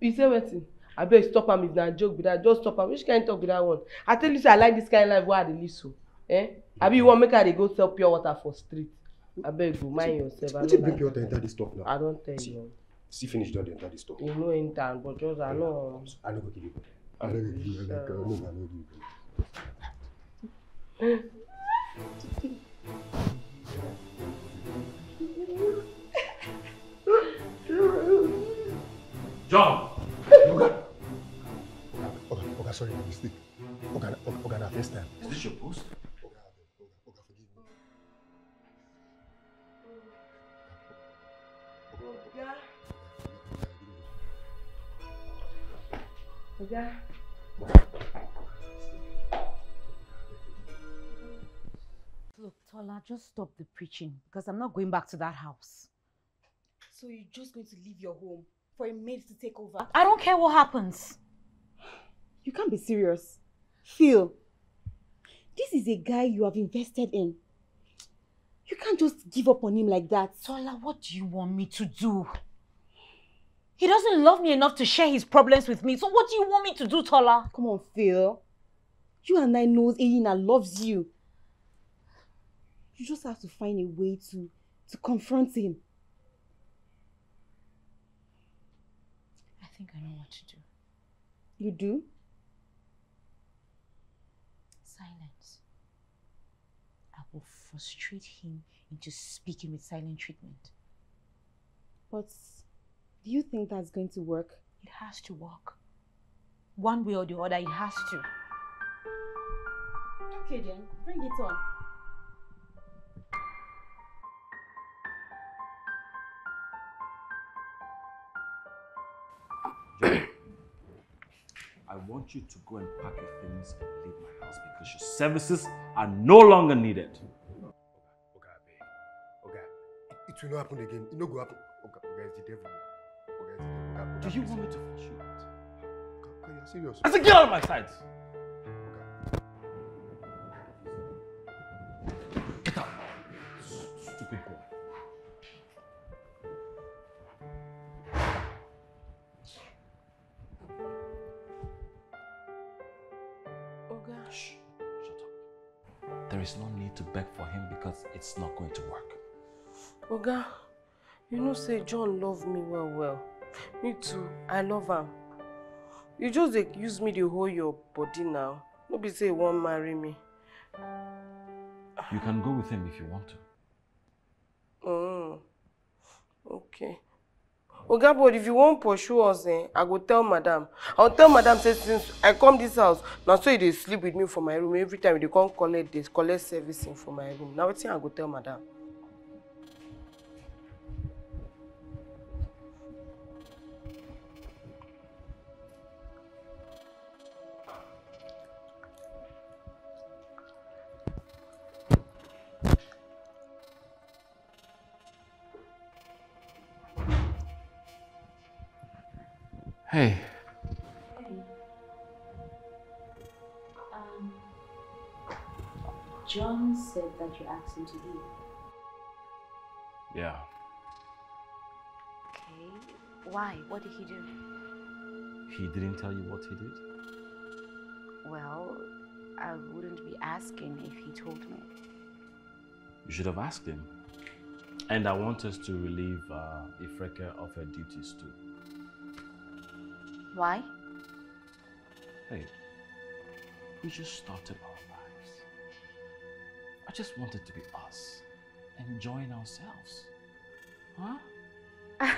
You say wetin? Abeg stop am if na joke be that, just stop am. Which kind talk be that one? I tell you say I like this kind life wey I dey live so. Eh? Abi you wan make I dey go sell pure water for street? Abeg go mind yourself. I no Wetin bring like pure water enter this talk now? I don tell you. See finish don dey enter this talk. You no enter but just I no. I no go give you. I no go give you I no go give you belle. John! Oga, Oga, Oga, sorry, mistake. Oga, Oga, first time. Is this your post? Oga. Look, Tola, just stop the preaching because I'm not going back to that house. So you're just going to leave your home for a maid to take over? I don't care what happens. You can't be serious. Phil, this is a guy you have invested in. You can't just give up on him like that. Tola, what do you want me to do? He doesn't love me enough to share his problems with me. So what do you want me to do, Tola? Come on, Phil. You and I knows Elena loves you. You just have to find a way to to confront him. I think I know what to do. You do? Silence. I will frustrate him into speaking with silent treatment. But do you think that's going to work? It has to work. One way or the other, it has to. Okay then, bring it on. John, I want you to go and pack your things and leave my house because your services are no longer needed. Oga, abeg. Oga, it, it will not happen again. It will not go happen. Oga, Oga is the devil. Oga is the devil. Oga, Do you want me to force you out? Oga, Oga, you're serious. I said, get out of my sight! Get out! S- Stupid boy. Oga. Shh, shut up. There is no need to beg for him because it's not going to work. Oga, you know say John love me well well. Me too, I love am. You just dey use me dey hold your body now. No be say you wan marry me. You can go with him if you want to. Mm. Okay. Oga, but if you wan pursue us, eh, I go tell madam. I go tell madam say since I come this house, na so you dey sleep with me for my room. Every time you dey come collect dey collect servicing for my room. Na wetin I go tell madam. You asked him to leave. yeah. Okay. Why? What did he do? He didn't tell you what he did? Well, I wouldn't be asking if he told me. You should have asked him. And I want us to relieve uh, Ifreke of her duties too. Why? Hey, we just started our lives. I just wanted to be us, enjoying ourselves. Huh?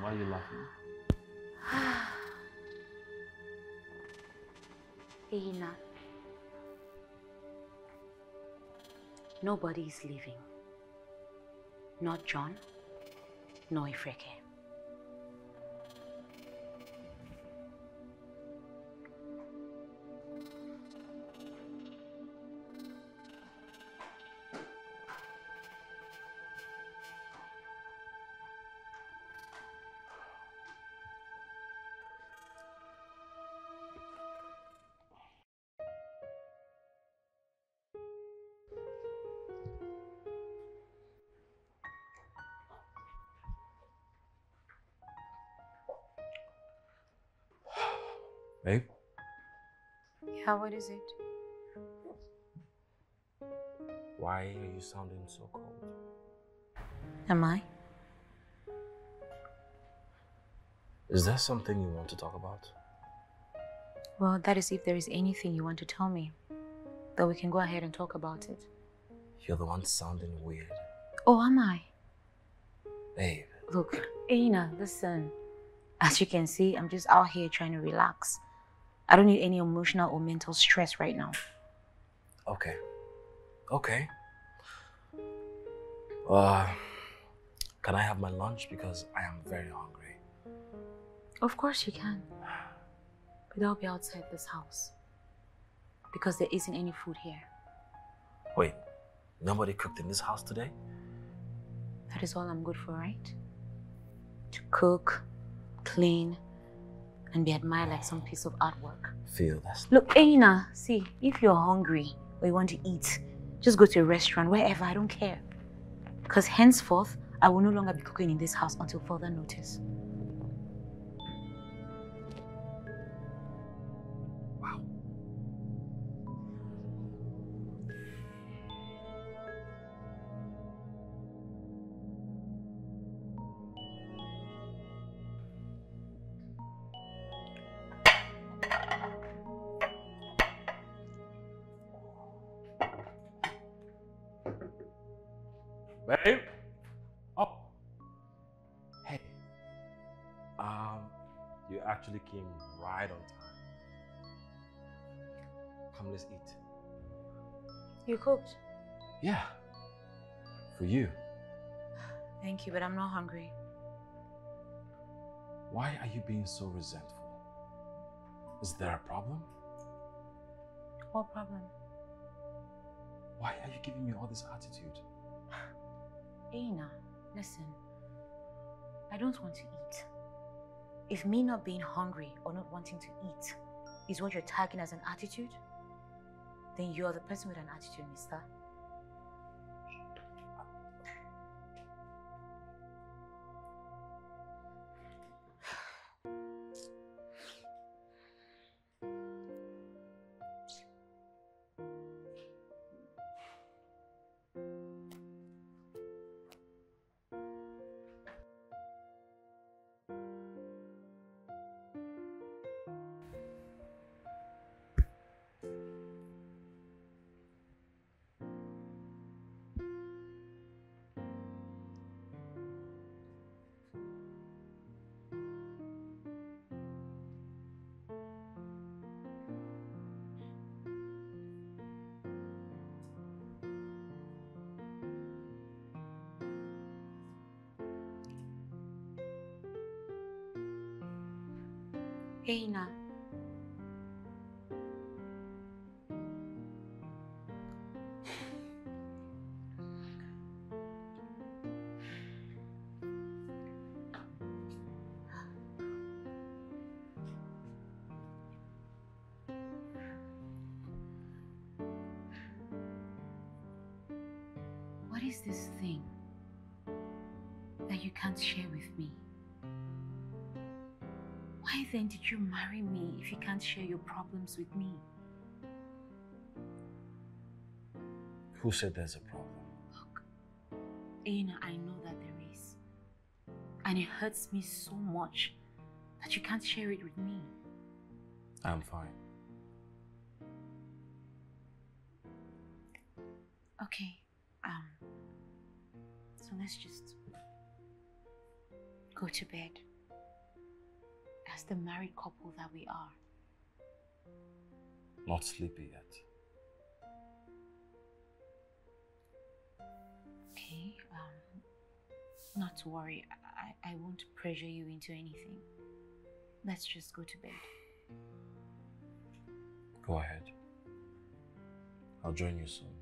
Why are you laughing? Aina. Nobody is leaving. Not John, nor Ifreke. Yeah, what is it? Why are you sounding so cold? Am I? Is there something you want to talk about? Well, that is if there is anything you want to tell me. Then we can go ahead and talk about it. You're the one sounding weird. Oh, am I? Babe, Look, Aina, listen. As you can see, I'm just out here trying to relax. I don't need any emotional or mental stress right now. okay. Okay. Uh, can I have my lunch? Because I am very hungry. Of course you can. But I'll be outside this house. Because there isn't any food here. Wait, nobody cooked in this house today? That is all I'm good for, right? To cook, clean, and be admired like some piece of artwork. Feel that's Look, Aina, see, if you're hungry or you want to eat, just go to a restaurant, wherever, I don't care. Because henceforth, I will no longer be cooking in this house until further notice. You cooked? Yeah. For you. Thank you, but I'm not hungry. Why are you being so resentful? Is there a problem? What problem? Why are you giving me all this attitude? Aina, listen. I don't want to eat. If me not being hungry or not wanting to eat is what you're tagging as an attitude, then you're the person with an attitude, mister. Then did you marry me if you can't share your problems with me? Who said there's a problem? Look, Aina, I know that there is. And it hurts me so much that you can't share it with me. I'm fine. Okay, um, so let's just go to bed as the married couple that we are. Not sleepy yet. Okay, um, not to worry. I, I won't pressure you into anything. Let's just go to bed. Go ahead. I'll join you soon.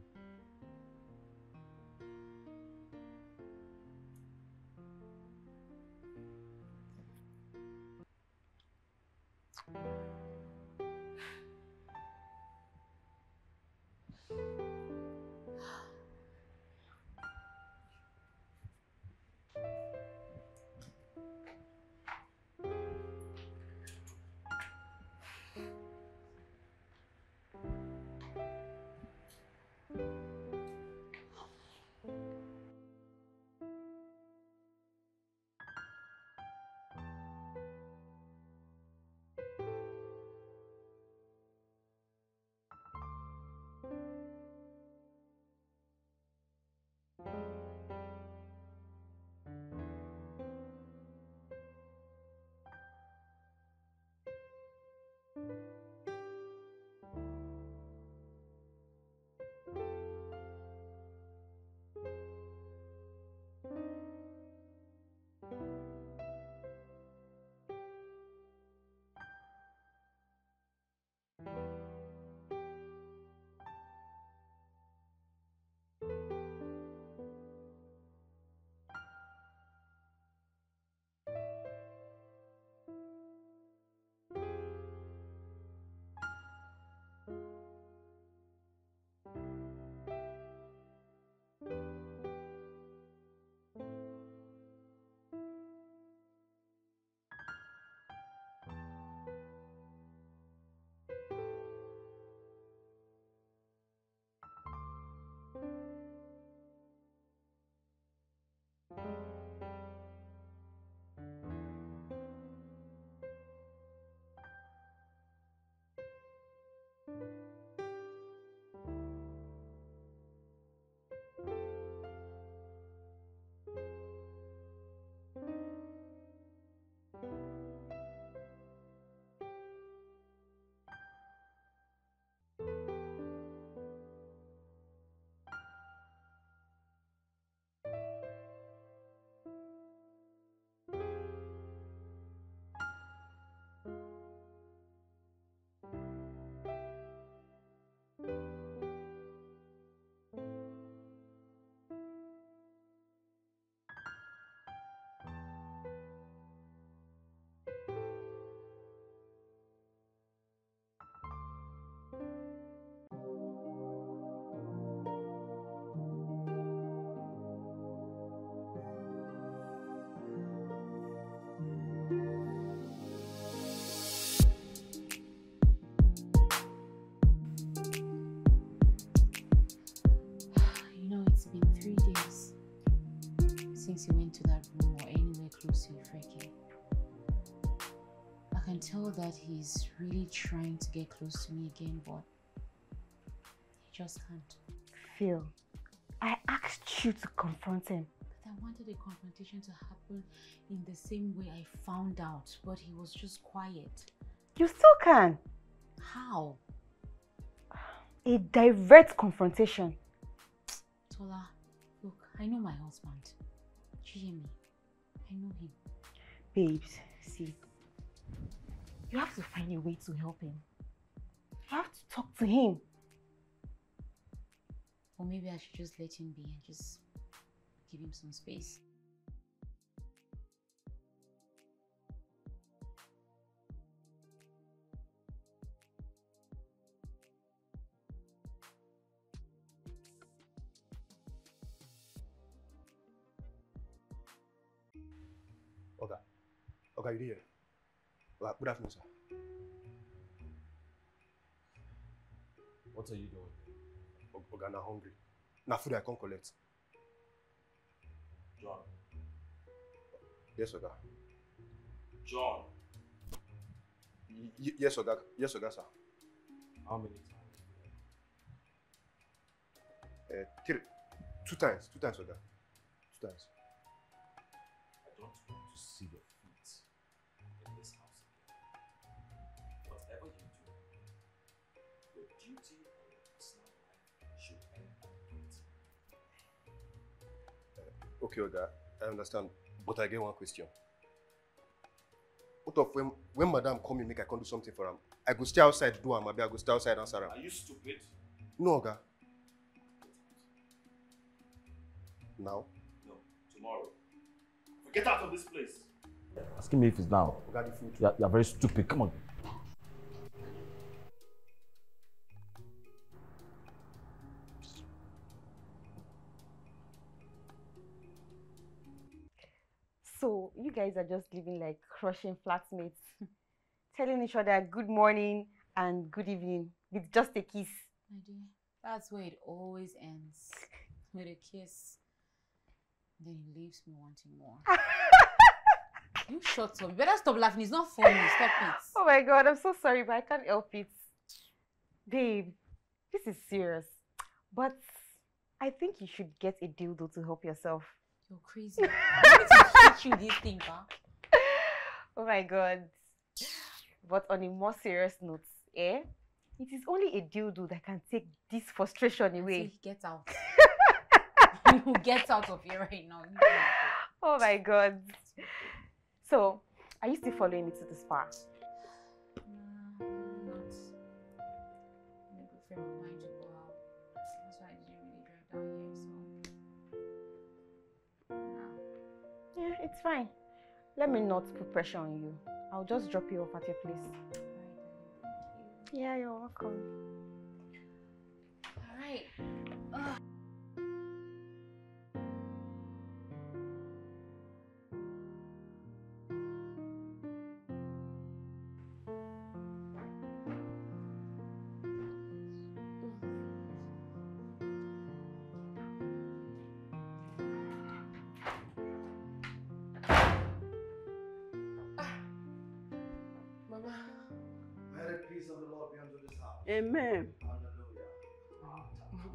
Bye. thinks he went to that room or anywhere close to Ifreke. I can tell that he's really trying to get close to me again, but he just can't. Phil, I asked you to confront him. But I wanted a confrontation to happen in the same way I found out, but he was just quiet. You still can. How? A direct confrontation. Tola, look, I know my husband. Do you hear me? I know him. Babes, see, you have to find a way to help him. You have to talk to him. Or maybe I should just let him be and just give him some space. Oga, you there? Oga, good afternoon, sir. What are you doing? Oga, na hungry. Na food I come collect. John. Yes, Oga. John. Y- y- yes, Oga. Yes, Oga, sir. How many times? Uh, three, two times. Two times, Oga. Two times. I don't want to see your Okay, Oga. I understand. But I get one question. What of when when madam come in make I come do something for am? I go stay outside do am, abi I go stay outside answer am. Are you stupid? No, Oga. Now? No, tomorrow. Get out of this place. Asking me if it's now. Oga, the food. You're, you're very stupid. Come on. Guys are just living like crushing flatmates, telling each other good morning and good evening with just a kiss. My dear, that's where it always ends. With a kiss. Then he leaves me wanting more. you shut up. You better stop laughing. It's not funny. Stop it. Oh my god, I'm so sorry, but I can't help it. Babe, this is serious. But I think you should get a dildo to help yourself. You're crazy. I need to teach you this thing, pa. Oh my god. But on a more serious note, eh? It is only a dildo that can take this frustration away. Get out. you get out of here right now. Oh my god. So, are you still following me to the spa? It's fine. Let me not put pressure on you. I'll just drop you off at your place. Alright, darling. Thank you. Yeah, you're welcome. Alright. Ugh. Amen. Hallelujah.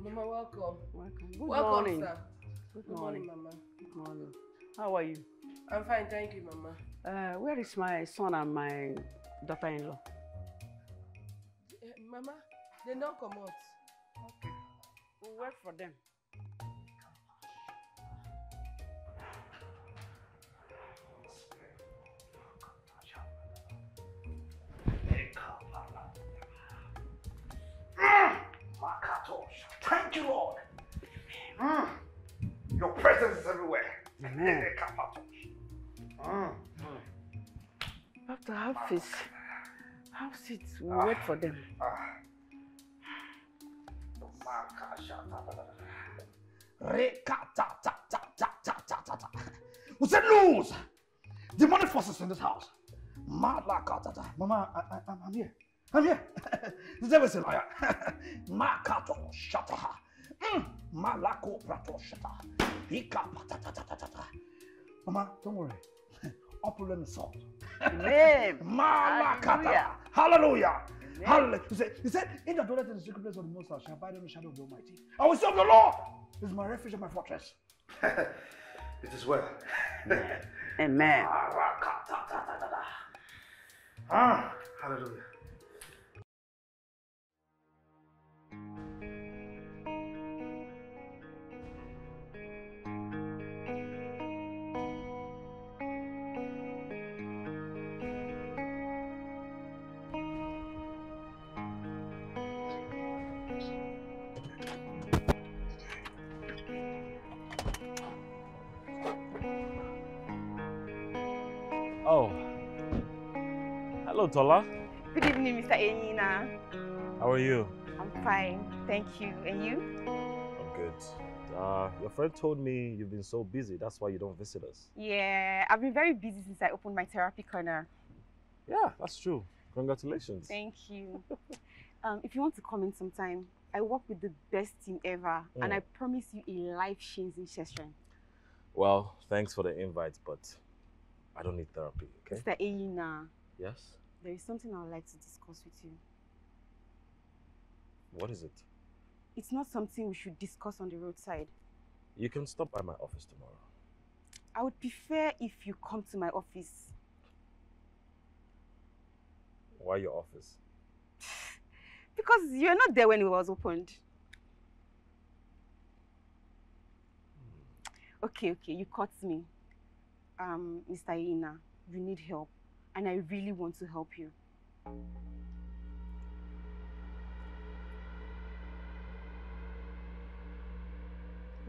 Mama, welcome. Welcome. Good welcome, morning. sir. Good Good morning. morning, Mama. Good morning. How are you? I'm fine, thank you, Mama. Uh, where is my son and my daughter-in-law? Eh, Mama, they don't come out. Okay. We'll wait for them. Mm. Your presence is everywhere. Amen. Mm. After have this, have seat. We'll wait for them. Ah. We said lose. Demonic forces in this house. Mama, I, I, I'm, here. I'm here. the devil is a liar. Makato shata. Mm. Malako prato shata. Ika patatatata. Mama, don't worry. All problem is solved. Amen. Malakata. Hallelujah. Hallelujah. He said, he said, in the dwelleth in the secret place of the Most High shall abide in the shadow of the Almighty. I will serve the Lord. He is my refuge and my fortress. it is well. Amen. Ah, hallelujah. Tola. Good evening, Mr. Aina. How are you? I'm fine, thank you. And you? I'm good. Uh, your friend told me you've been so busy. That's why you don't visit us. Yeah, I've been very busy since I opened my therapy corner. Yeah, that's true. Congratulations. Thank you. um, if you want to come in sometime, I work with the best team ever, and Mm. I promise you a life-changing session. Well, thanks for the invite, but I don't need therapy, okay? Mr. Aina, Yes? There is something I would like to discuss with you. What is it? It's not something we should discuss on the roadside. You can stop by my office tomorrow. I would prefer if you come to my office. Why your office? Because you're not there when it was opened. Okay, okay, you caught me. Um, Mr. Aina, you need help. And I really want to help you.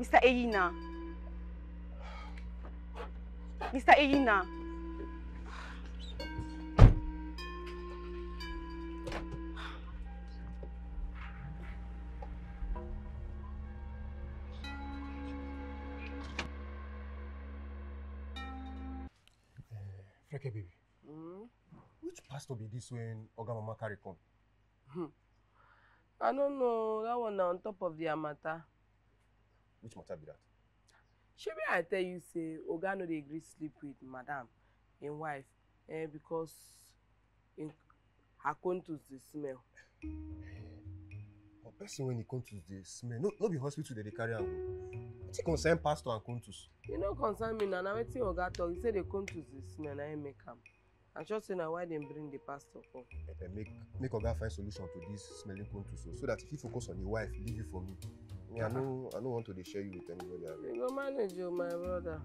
Mr. Aina. Mr. Aina. Which pastor be this when Oga Mama carry come? I don't know. That one na on top of their matter. Which matter be that? Shebi I tell you say Oga no dey gree sleep with madam, im wife, eh, because im her contus dey smell. But person when he contus dey smell, no, no be hospital dey dey carry am go. Wetin concern pastor and contus? E no concern me na, na wetin Oga talk. He say the contus dey smell, na im make am. I sure say na why dem bring the pastor come. Eh, make make Oga find solution to this smelling contus o, so that if he focus on him wife, leave you for me. Me, I no I no want to dey share you with anybody. You go manage o, my brother.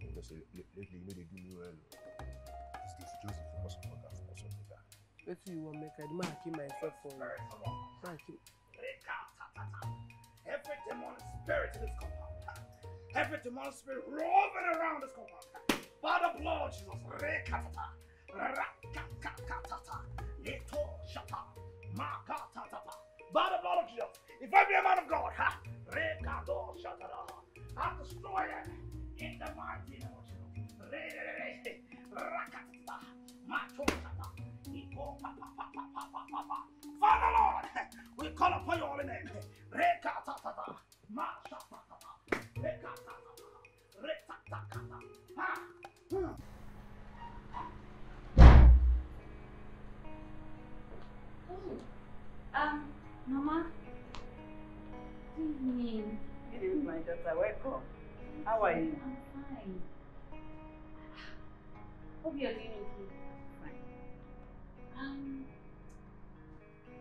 You know say la- lately you no dey do me well o. These days you just dey focus on Oga, focus on Oga. Wetin you wan make I do? Make I kill myself for you. Make I kill. Every demonic spirit in this compound, every demonic spirit roving around this compound, by the blood Jesus, By the blood of Jesus, if I be a man of God, ha, I destroy them in the mighty name of Jesus. Father Lord, we call upon your holy name. Rekata Um, Mama. Good evening. Good evening, my daughter. Welcome. How are you? I'm fine. Hope you're doing okay. Um,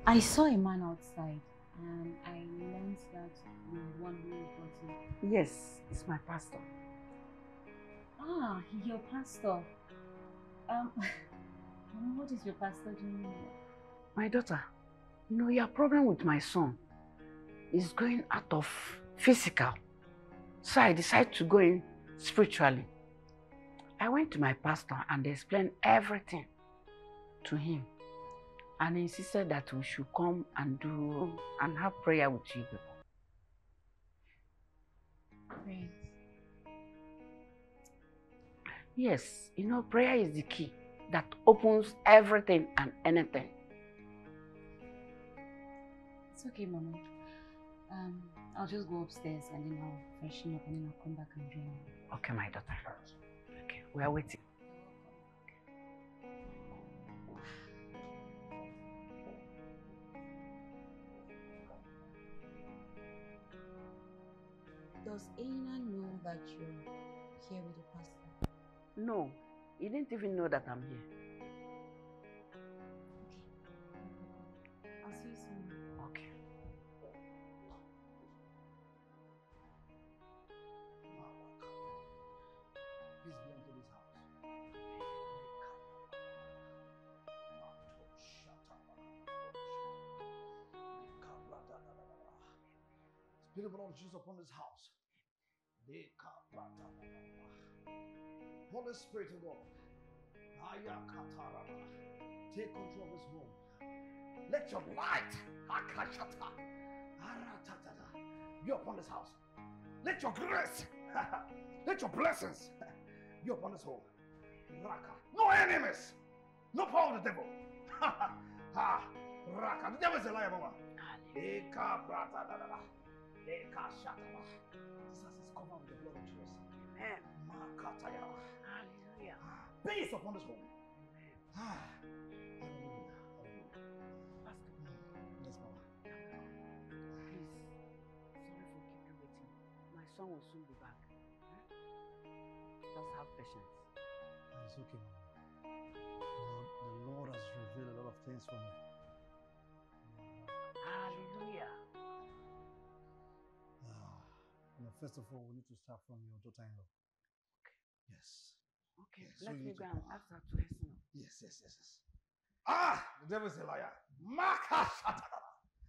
I saw a man outside and I learned that the one who brought him. Yes, it's my pastor. Ah, your pastor. Um, what is your pastor doing here? My daughter, you know, your problem with my son is going out of physical. So I decided to go in spiritually. I went to my pastor and explained everything to him. And he insisted that we should come and do and have prayer with you people. Praise. Yes, you know, prayer is the key that opens everything and anything. It's okay, Mama. Um, I'll just go upstairs and then I'll freshen up and then I'll come back and join you. Okay, my daughter. Okay, we are waiting. Does Aina know that you're here with the pastor? No, he didn't even know that I'm here. Okay. I'll see you soon. Of the Jesus upon this house. Holy Spirit of God. Take control of this home. Let your light be upon this house. Let your grace, let your blessings be upon this home. No enemies. No power of the devil. Raka. The devil is a liar, mama. Is covered with the blood of Jesus. Amen. Hallelujah. Peace upon this home. Ah. Hallelujah. Hallelujah. Pastor, Yes, mama. please. Sorry for keeping you waiting. My son will soon be back. Just have patience. It's okay, mama. The Lord has revealed a lot of things for me. First of all, we need to start from your daughter-in-law. Yes. Okay, Yes, so let you me go and ask her to hasten up. Yes, yes, yes, yes. Ah, the devil is a liar. Makashatara.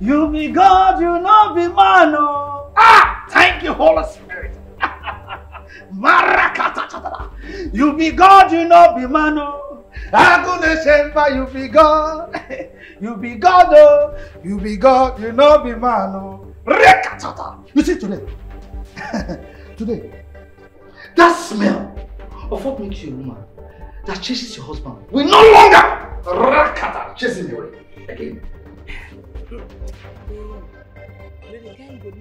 You be God, you not be man. Oh. Ah, thank you, Holy Spirit. You be God, you not be man. Oh. You be God. You be God, oh. You be God, you not be man. Oh. You see today, today, that smell of what makes you a woman that chases your husband will no longer rakata chasing you away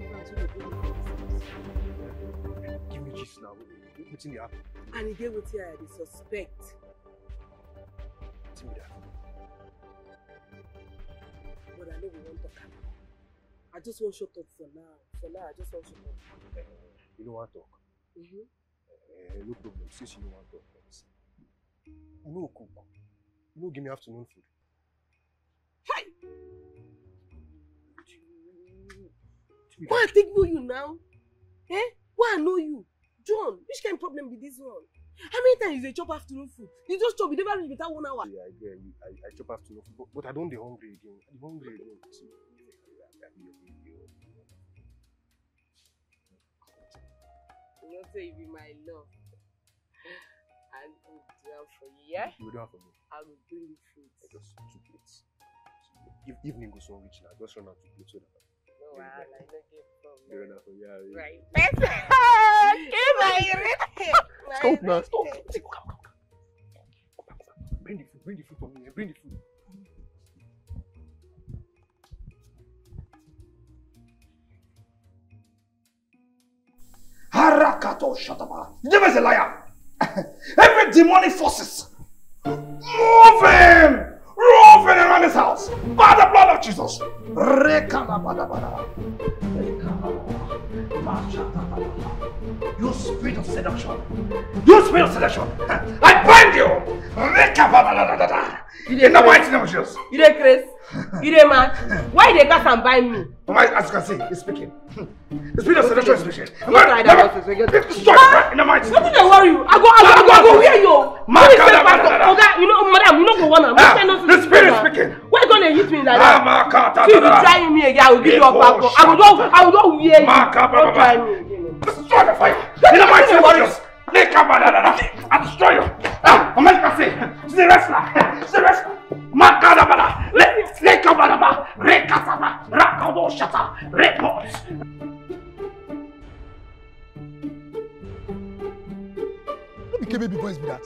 again. Give me gist now. Wetin dey happen? And e get wetin I dey suspect. Wetin be that? But I no go wan talk am. I just wan shut up for now. For now, I just wan shut up. Eh, you no wan talk? Mm-hmm. Eh, no problem. Since you no wan talk, let me see. You no cook. You no give me afternoon food. Hi! Wetin be Why I that? take know you now? Eh? Why I know you? John, which kind of problem be this one? How many times you dey chop afternoon food? You just chop, you never reach without one hour. Yeah, I get you. I, I chop afternoon food, but, but I don dey hungry again. I dey hungry again. See, I be your baby. You know say you be my love. I go do am for you, yeah? You go do am for me. I go bring you food. I just two plates. If evening go soon rich now, just run out two plates so that No Yeah, wahala, right. I no get I problem. run out for you. Yeah, yeah. Right. Give my Stop now, back. Bring the food, bring the food for me. Bring the food. Harakato Shataba. The devil is a liar. Every demonic forces moving, roving around this house by the blood of Jesus. You spirit of seduction. You spirit of seduction. I bind you. Rekabadadadada. In the mighty name of Jesus. You dey craze? You dey mad? Why you dey gas and buy me? Mama, as you can see, he's speaking. The spirit of seduction is speaking. You try that nonsense again. Stop in the mighty Wetin dey worry you? I go, I go, I go, I go wear you. Ma- Who is kada- say pastor? kada- Oga, you know, madam, you no go want am. Ah, Which kind nonsense the you spirit dey is mad? speaking. Why you gonna hit me like Ah, that? ma- kada- See, if you da- da- try me again, I will give you Eko okpako. I will shata. don, I will don wear you. Ma- ka- ba- Don't ba- try ba. me again. Destroy the fire. In the mighty name of Jesus. Lekabadadada. I'll destroy you. Ah, America say, she's a wrestler. She's a wrestler. Makadabada. Le- Lekabadaba. Rekataba. Rakadoshata. Report. No be baby boys be that.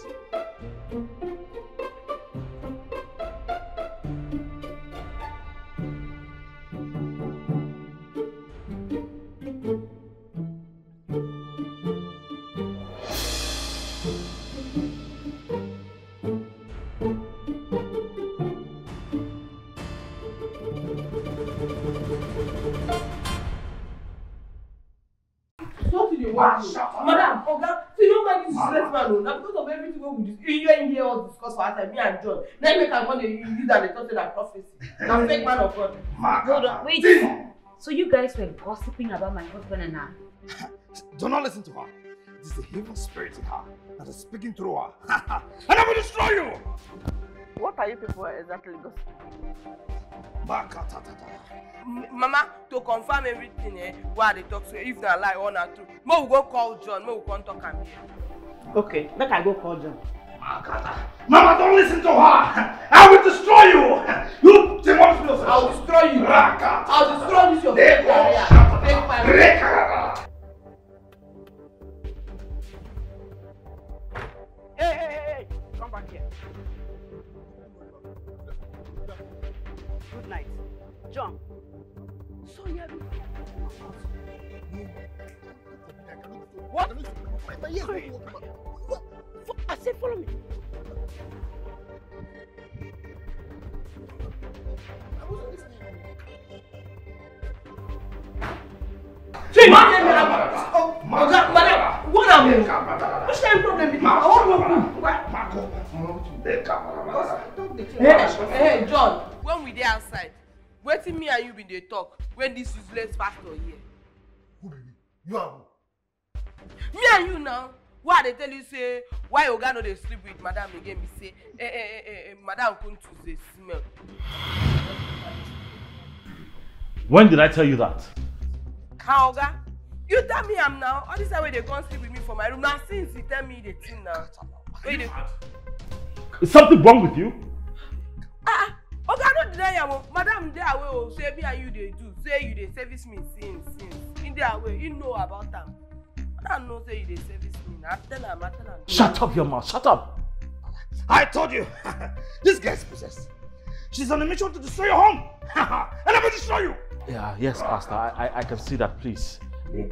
Madam, Oga, see no mind this useless man o. Na because of everything we dis you hear hear us discuss for outside me and John. Na im make I come dey use am dey talk say na prophecy. Na fake man of God. Hold on, wait. So you guys were gossiping about my husband and I? Do not listen to her. It is the evil spirit in her that is speaking through her. and I will destroy you. What are you people exactly gossiping? Mama, to confirm everything eh, wey I dey talk so if na lie or na true, make we go call John, make we come talk am here. Okay, make I go call John. Mama, don't listen to her. I will destroy you. You demon spirit. I will destroy you. Raka. I will destroy this your fake career. Fake family. Reka. Hey, hey, hey, hey, come back here. Good night. John. So you have What? Hey, what? Fo- I said follow me. See, man, let me have Oh, Oga, madam, what am I? Which kind of problem is this? I want to go. Hey, hey, John. When we dey outside, wetin me and you bin dey talk when this useless pastor here? You are Me and you now, why I dey tell you say why Oga no dey sleep with madam again be say eh eh eh eh, eh madam kuntu dey smell. When did I tell you that? Ka Oga, you tell me am now, all this time wey dey come sleep with me for my room na since you tell me the thing now. Wey dey. Is something wrong with you? ah oga no deny am o madam dey away o say me and you dey do say you dey service me since since he dey away he know about am madam know say you dey service me na tell am i tell am. Shut up your mouth. Shut up. I told you, this girl is possessed. She's on a mission to destroy your home. and I will destroy you. Yeah, yes, Pastor. I, I, I can see that. Please,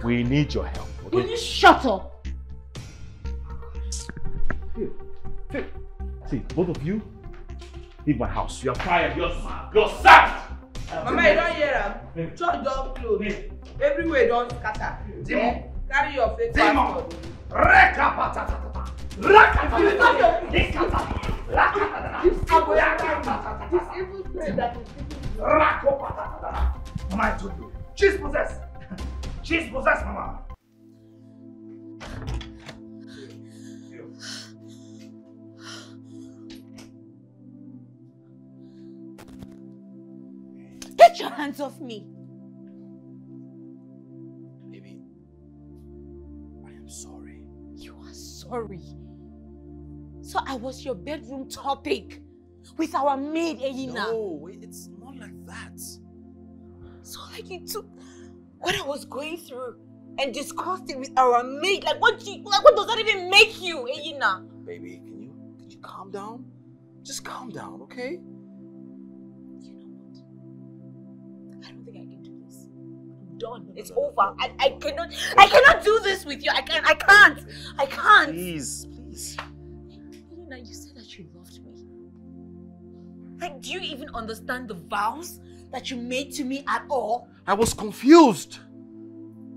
we need your help. Will Okay. you shut up? See, both of you, leave my house. You are fired. You're sacked. You're sacked. mama you don hear am church don close everywhere don scatter eh carry your fake pastor. Reka patatata. Raka If you stop your- Raka this abo ya this evil spirit that is speaking. Rako patatata. Mama, I told you. She's possessed. She's possessed, Mama. Get your hands off me. Baby, I am sorry. You are sorry. So I was your bedroom topic with our maid Aina. No, it's not like that. So like you took what I was going through and discussed it with our maid. Like what you, like what does that even make you, Aina? Baby, can you can you calm down? Just calm down, okay? Done. It's over. I, I cannot I cannot do this with you. I can't I can't. I can't. Please, please. Aina, you said that you loved me. Like, do you even understand the vows that you made to me at all? I was confused.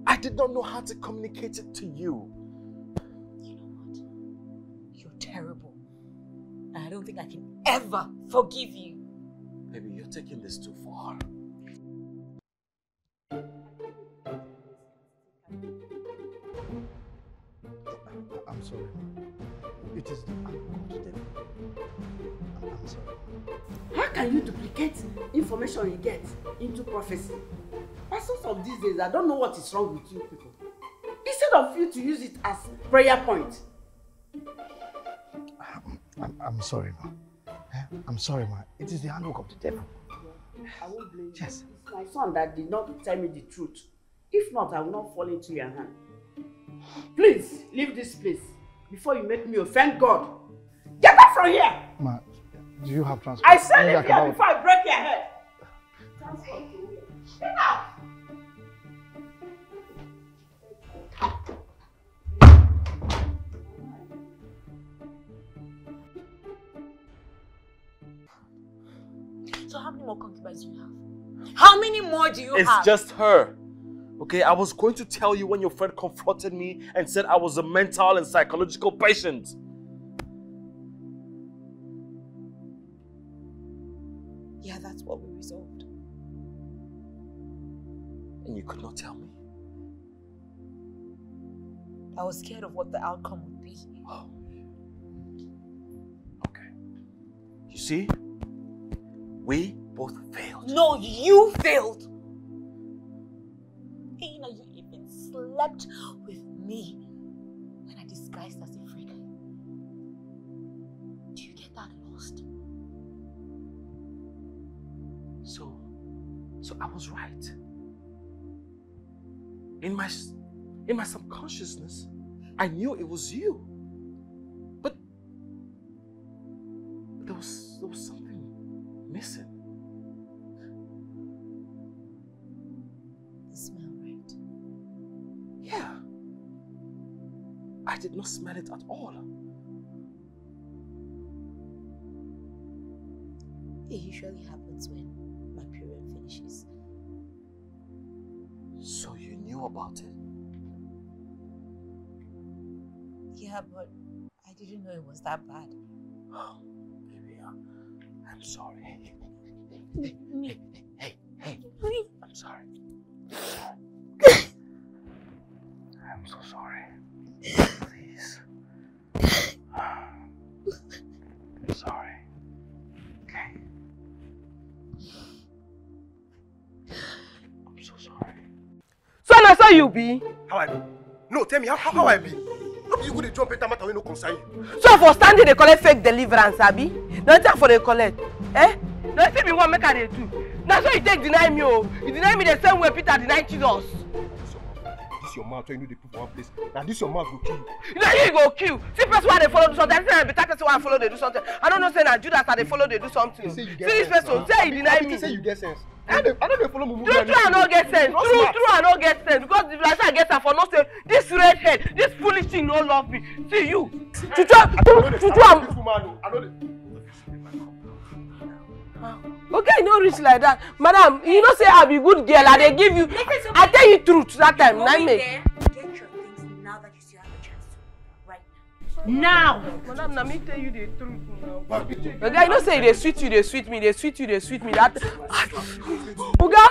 I did not know how to communicate it to you. You know what? You're terrible. And I don't think I can ever forgive you. Baby, you're taking this too far. I'm sorry. It is the unconstituted. I'm, I'm sorry. How can you duplicate information you get into prophecy? Pastors of these days, I don't know what is wrong with you people. Instead of you to use it as prayer point. I'm, I'm sorry, ma. Eh? I'm sorry, ma. It is the handwork of the devil. I won't blame you. Yes. It's my son that did not tell me the truth. If not, I will not fall into your hand. Please, leave this place before you make me offend God. Get out from here! Ma, do you have transport? I said Maybe it can here before I break your head. Get out! So how many more concubines do you have? How many more do you It's have? It's just her. Okay, I was going to tell you when your friend confronted me and said I was a mental and psychological patient. Yeah, that's what we resolved. And you could not tell me. I was scared of what the outcome would be. Oh. Okay. You see? We both failed. No, you failed. Slept with me when I disguised as a freak. Do you get that lost? So, so I was right. In my, in my subconsciousness, I knew it was you. Smell it at all. It usually happens when my period finishes. So you knew about it? Yeah, but I didn't know it was that bad. Baby, I'm, I'm sorry. Hey, hey, hey, hey, hey. I'm sorry. I'm so sorry. You be? How I be? No, tell me, how, how, how I be? How be you go dey jump enter matter wey no concern you? So for standing dey collect fake deliverance, abi? Na wetin I for dey collect? Eh? Na wetin be wan make I dey do? Na so you take deny me o. You deny me the same way Peter deny Jesus. This your mouth wey you no dey put for one place. Na this your mouth go kill you. na you go kill. See person wey i dey follow do something. I say na better person wey i follow dey do something. I no know say na judas i dey follow dey do something. See this person say he deny me. say you get sense. I no dey no follow mumu. true true i no get sense. True true i no get sense. Because if like say i get i for know say this red head this foolish thing no love me. See you. True true true true I no dey. Okay e no reach like that madam you know say i be good girl i dey give you i tell you truth that time na things now you madam na me tell you the truth now. oga you know say e dey sweet you dey sweet me dey sweet you dey sweet me that oga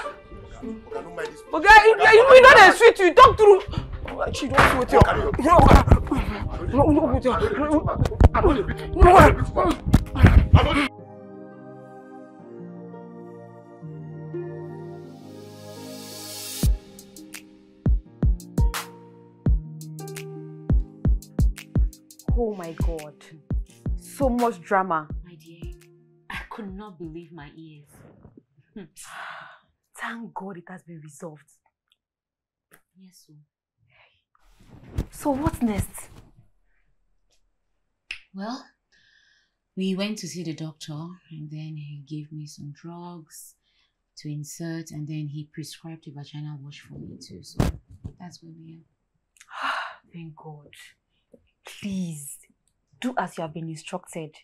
oga you you you no dey sweet you talk true she don see wetin your no no wetin no Oh my god. So much drama. My dear, I could not believe my ears. Hmm. Thank God it has been resolved. Yes, so. So what's next? Well, we went to see the doctor and then he gave me some drugs to insert and then he prescribed a vaginal wash for me too. So that's where we are. Thank God. Please, do as you have been instructed.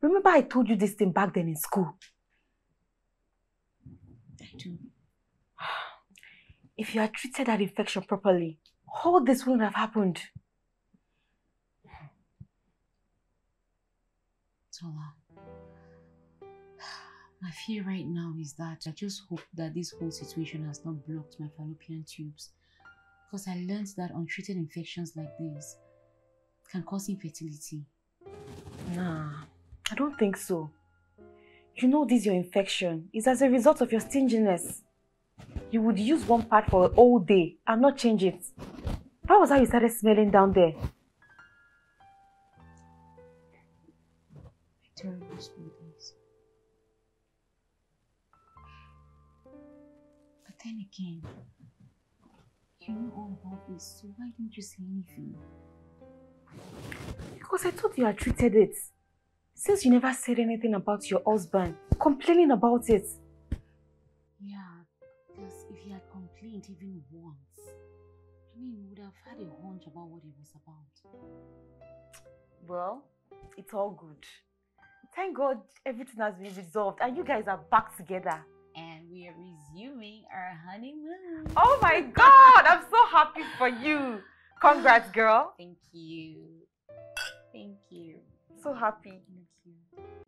Remember I told you this thing back then in school? I do. If you had treated that infection properly, all this wouldn't have happened. Tola, my fear right now is that I just hope that this whole situation has not blocked my fallopian tubes. Because I learned that untreated infections like this can cause infertility. Nah, I don't think so. You know this your infection is as a result of your stinginess. You would use one part for a whole day and not change it. That was how you started smelling down there. Terrible days. But then again, you know all about this, so why didn't you say anything? Because I thought you had treated it. Since you never said anything about your husband, complaining about it. Yeah, because if he had complained even once, I mean, we would have had a hunch about what it was about. Well, it's all good. Thank God everything has been resolved and you guys are back together. And we are resuming our honeymoon. Oh my God, I'm so happy for you. Congrats, girl. Thank you. Thank you. So happy. Thank you.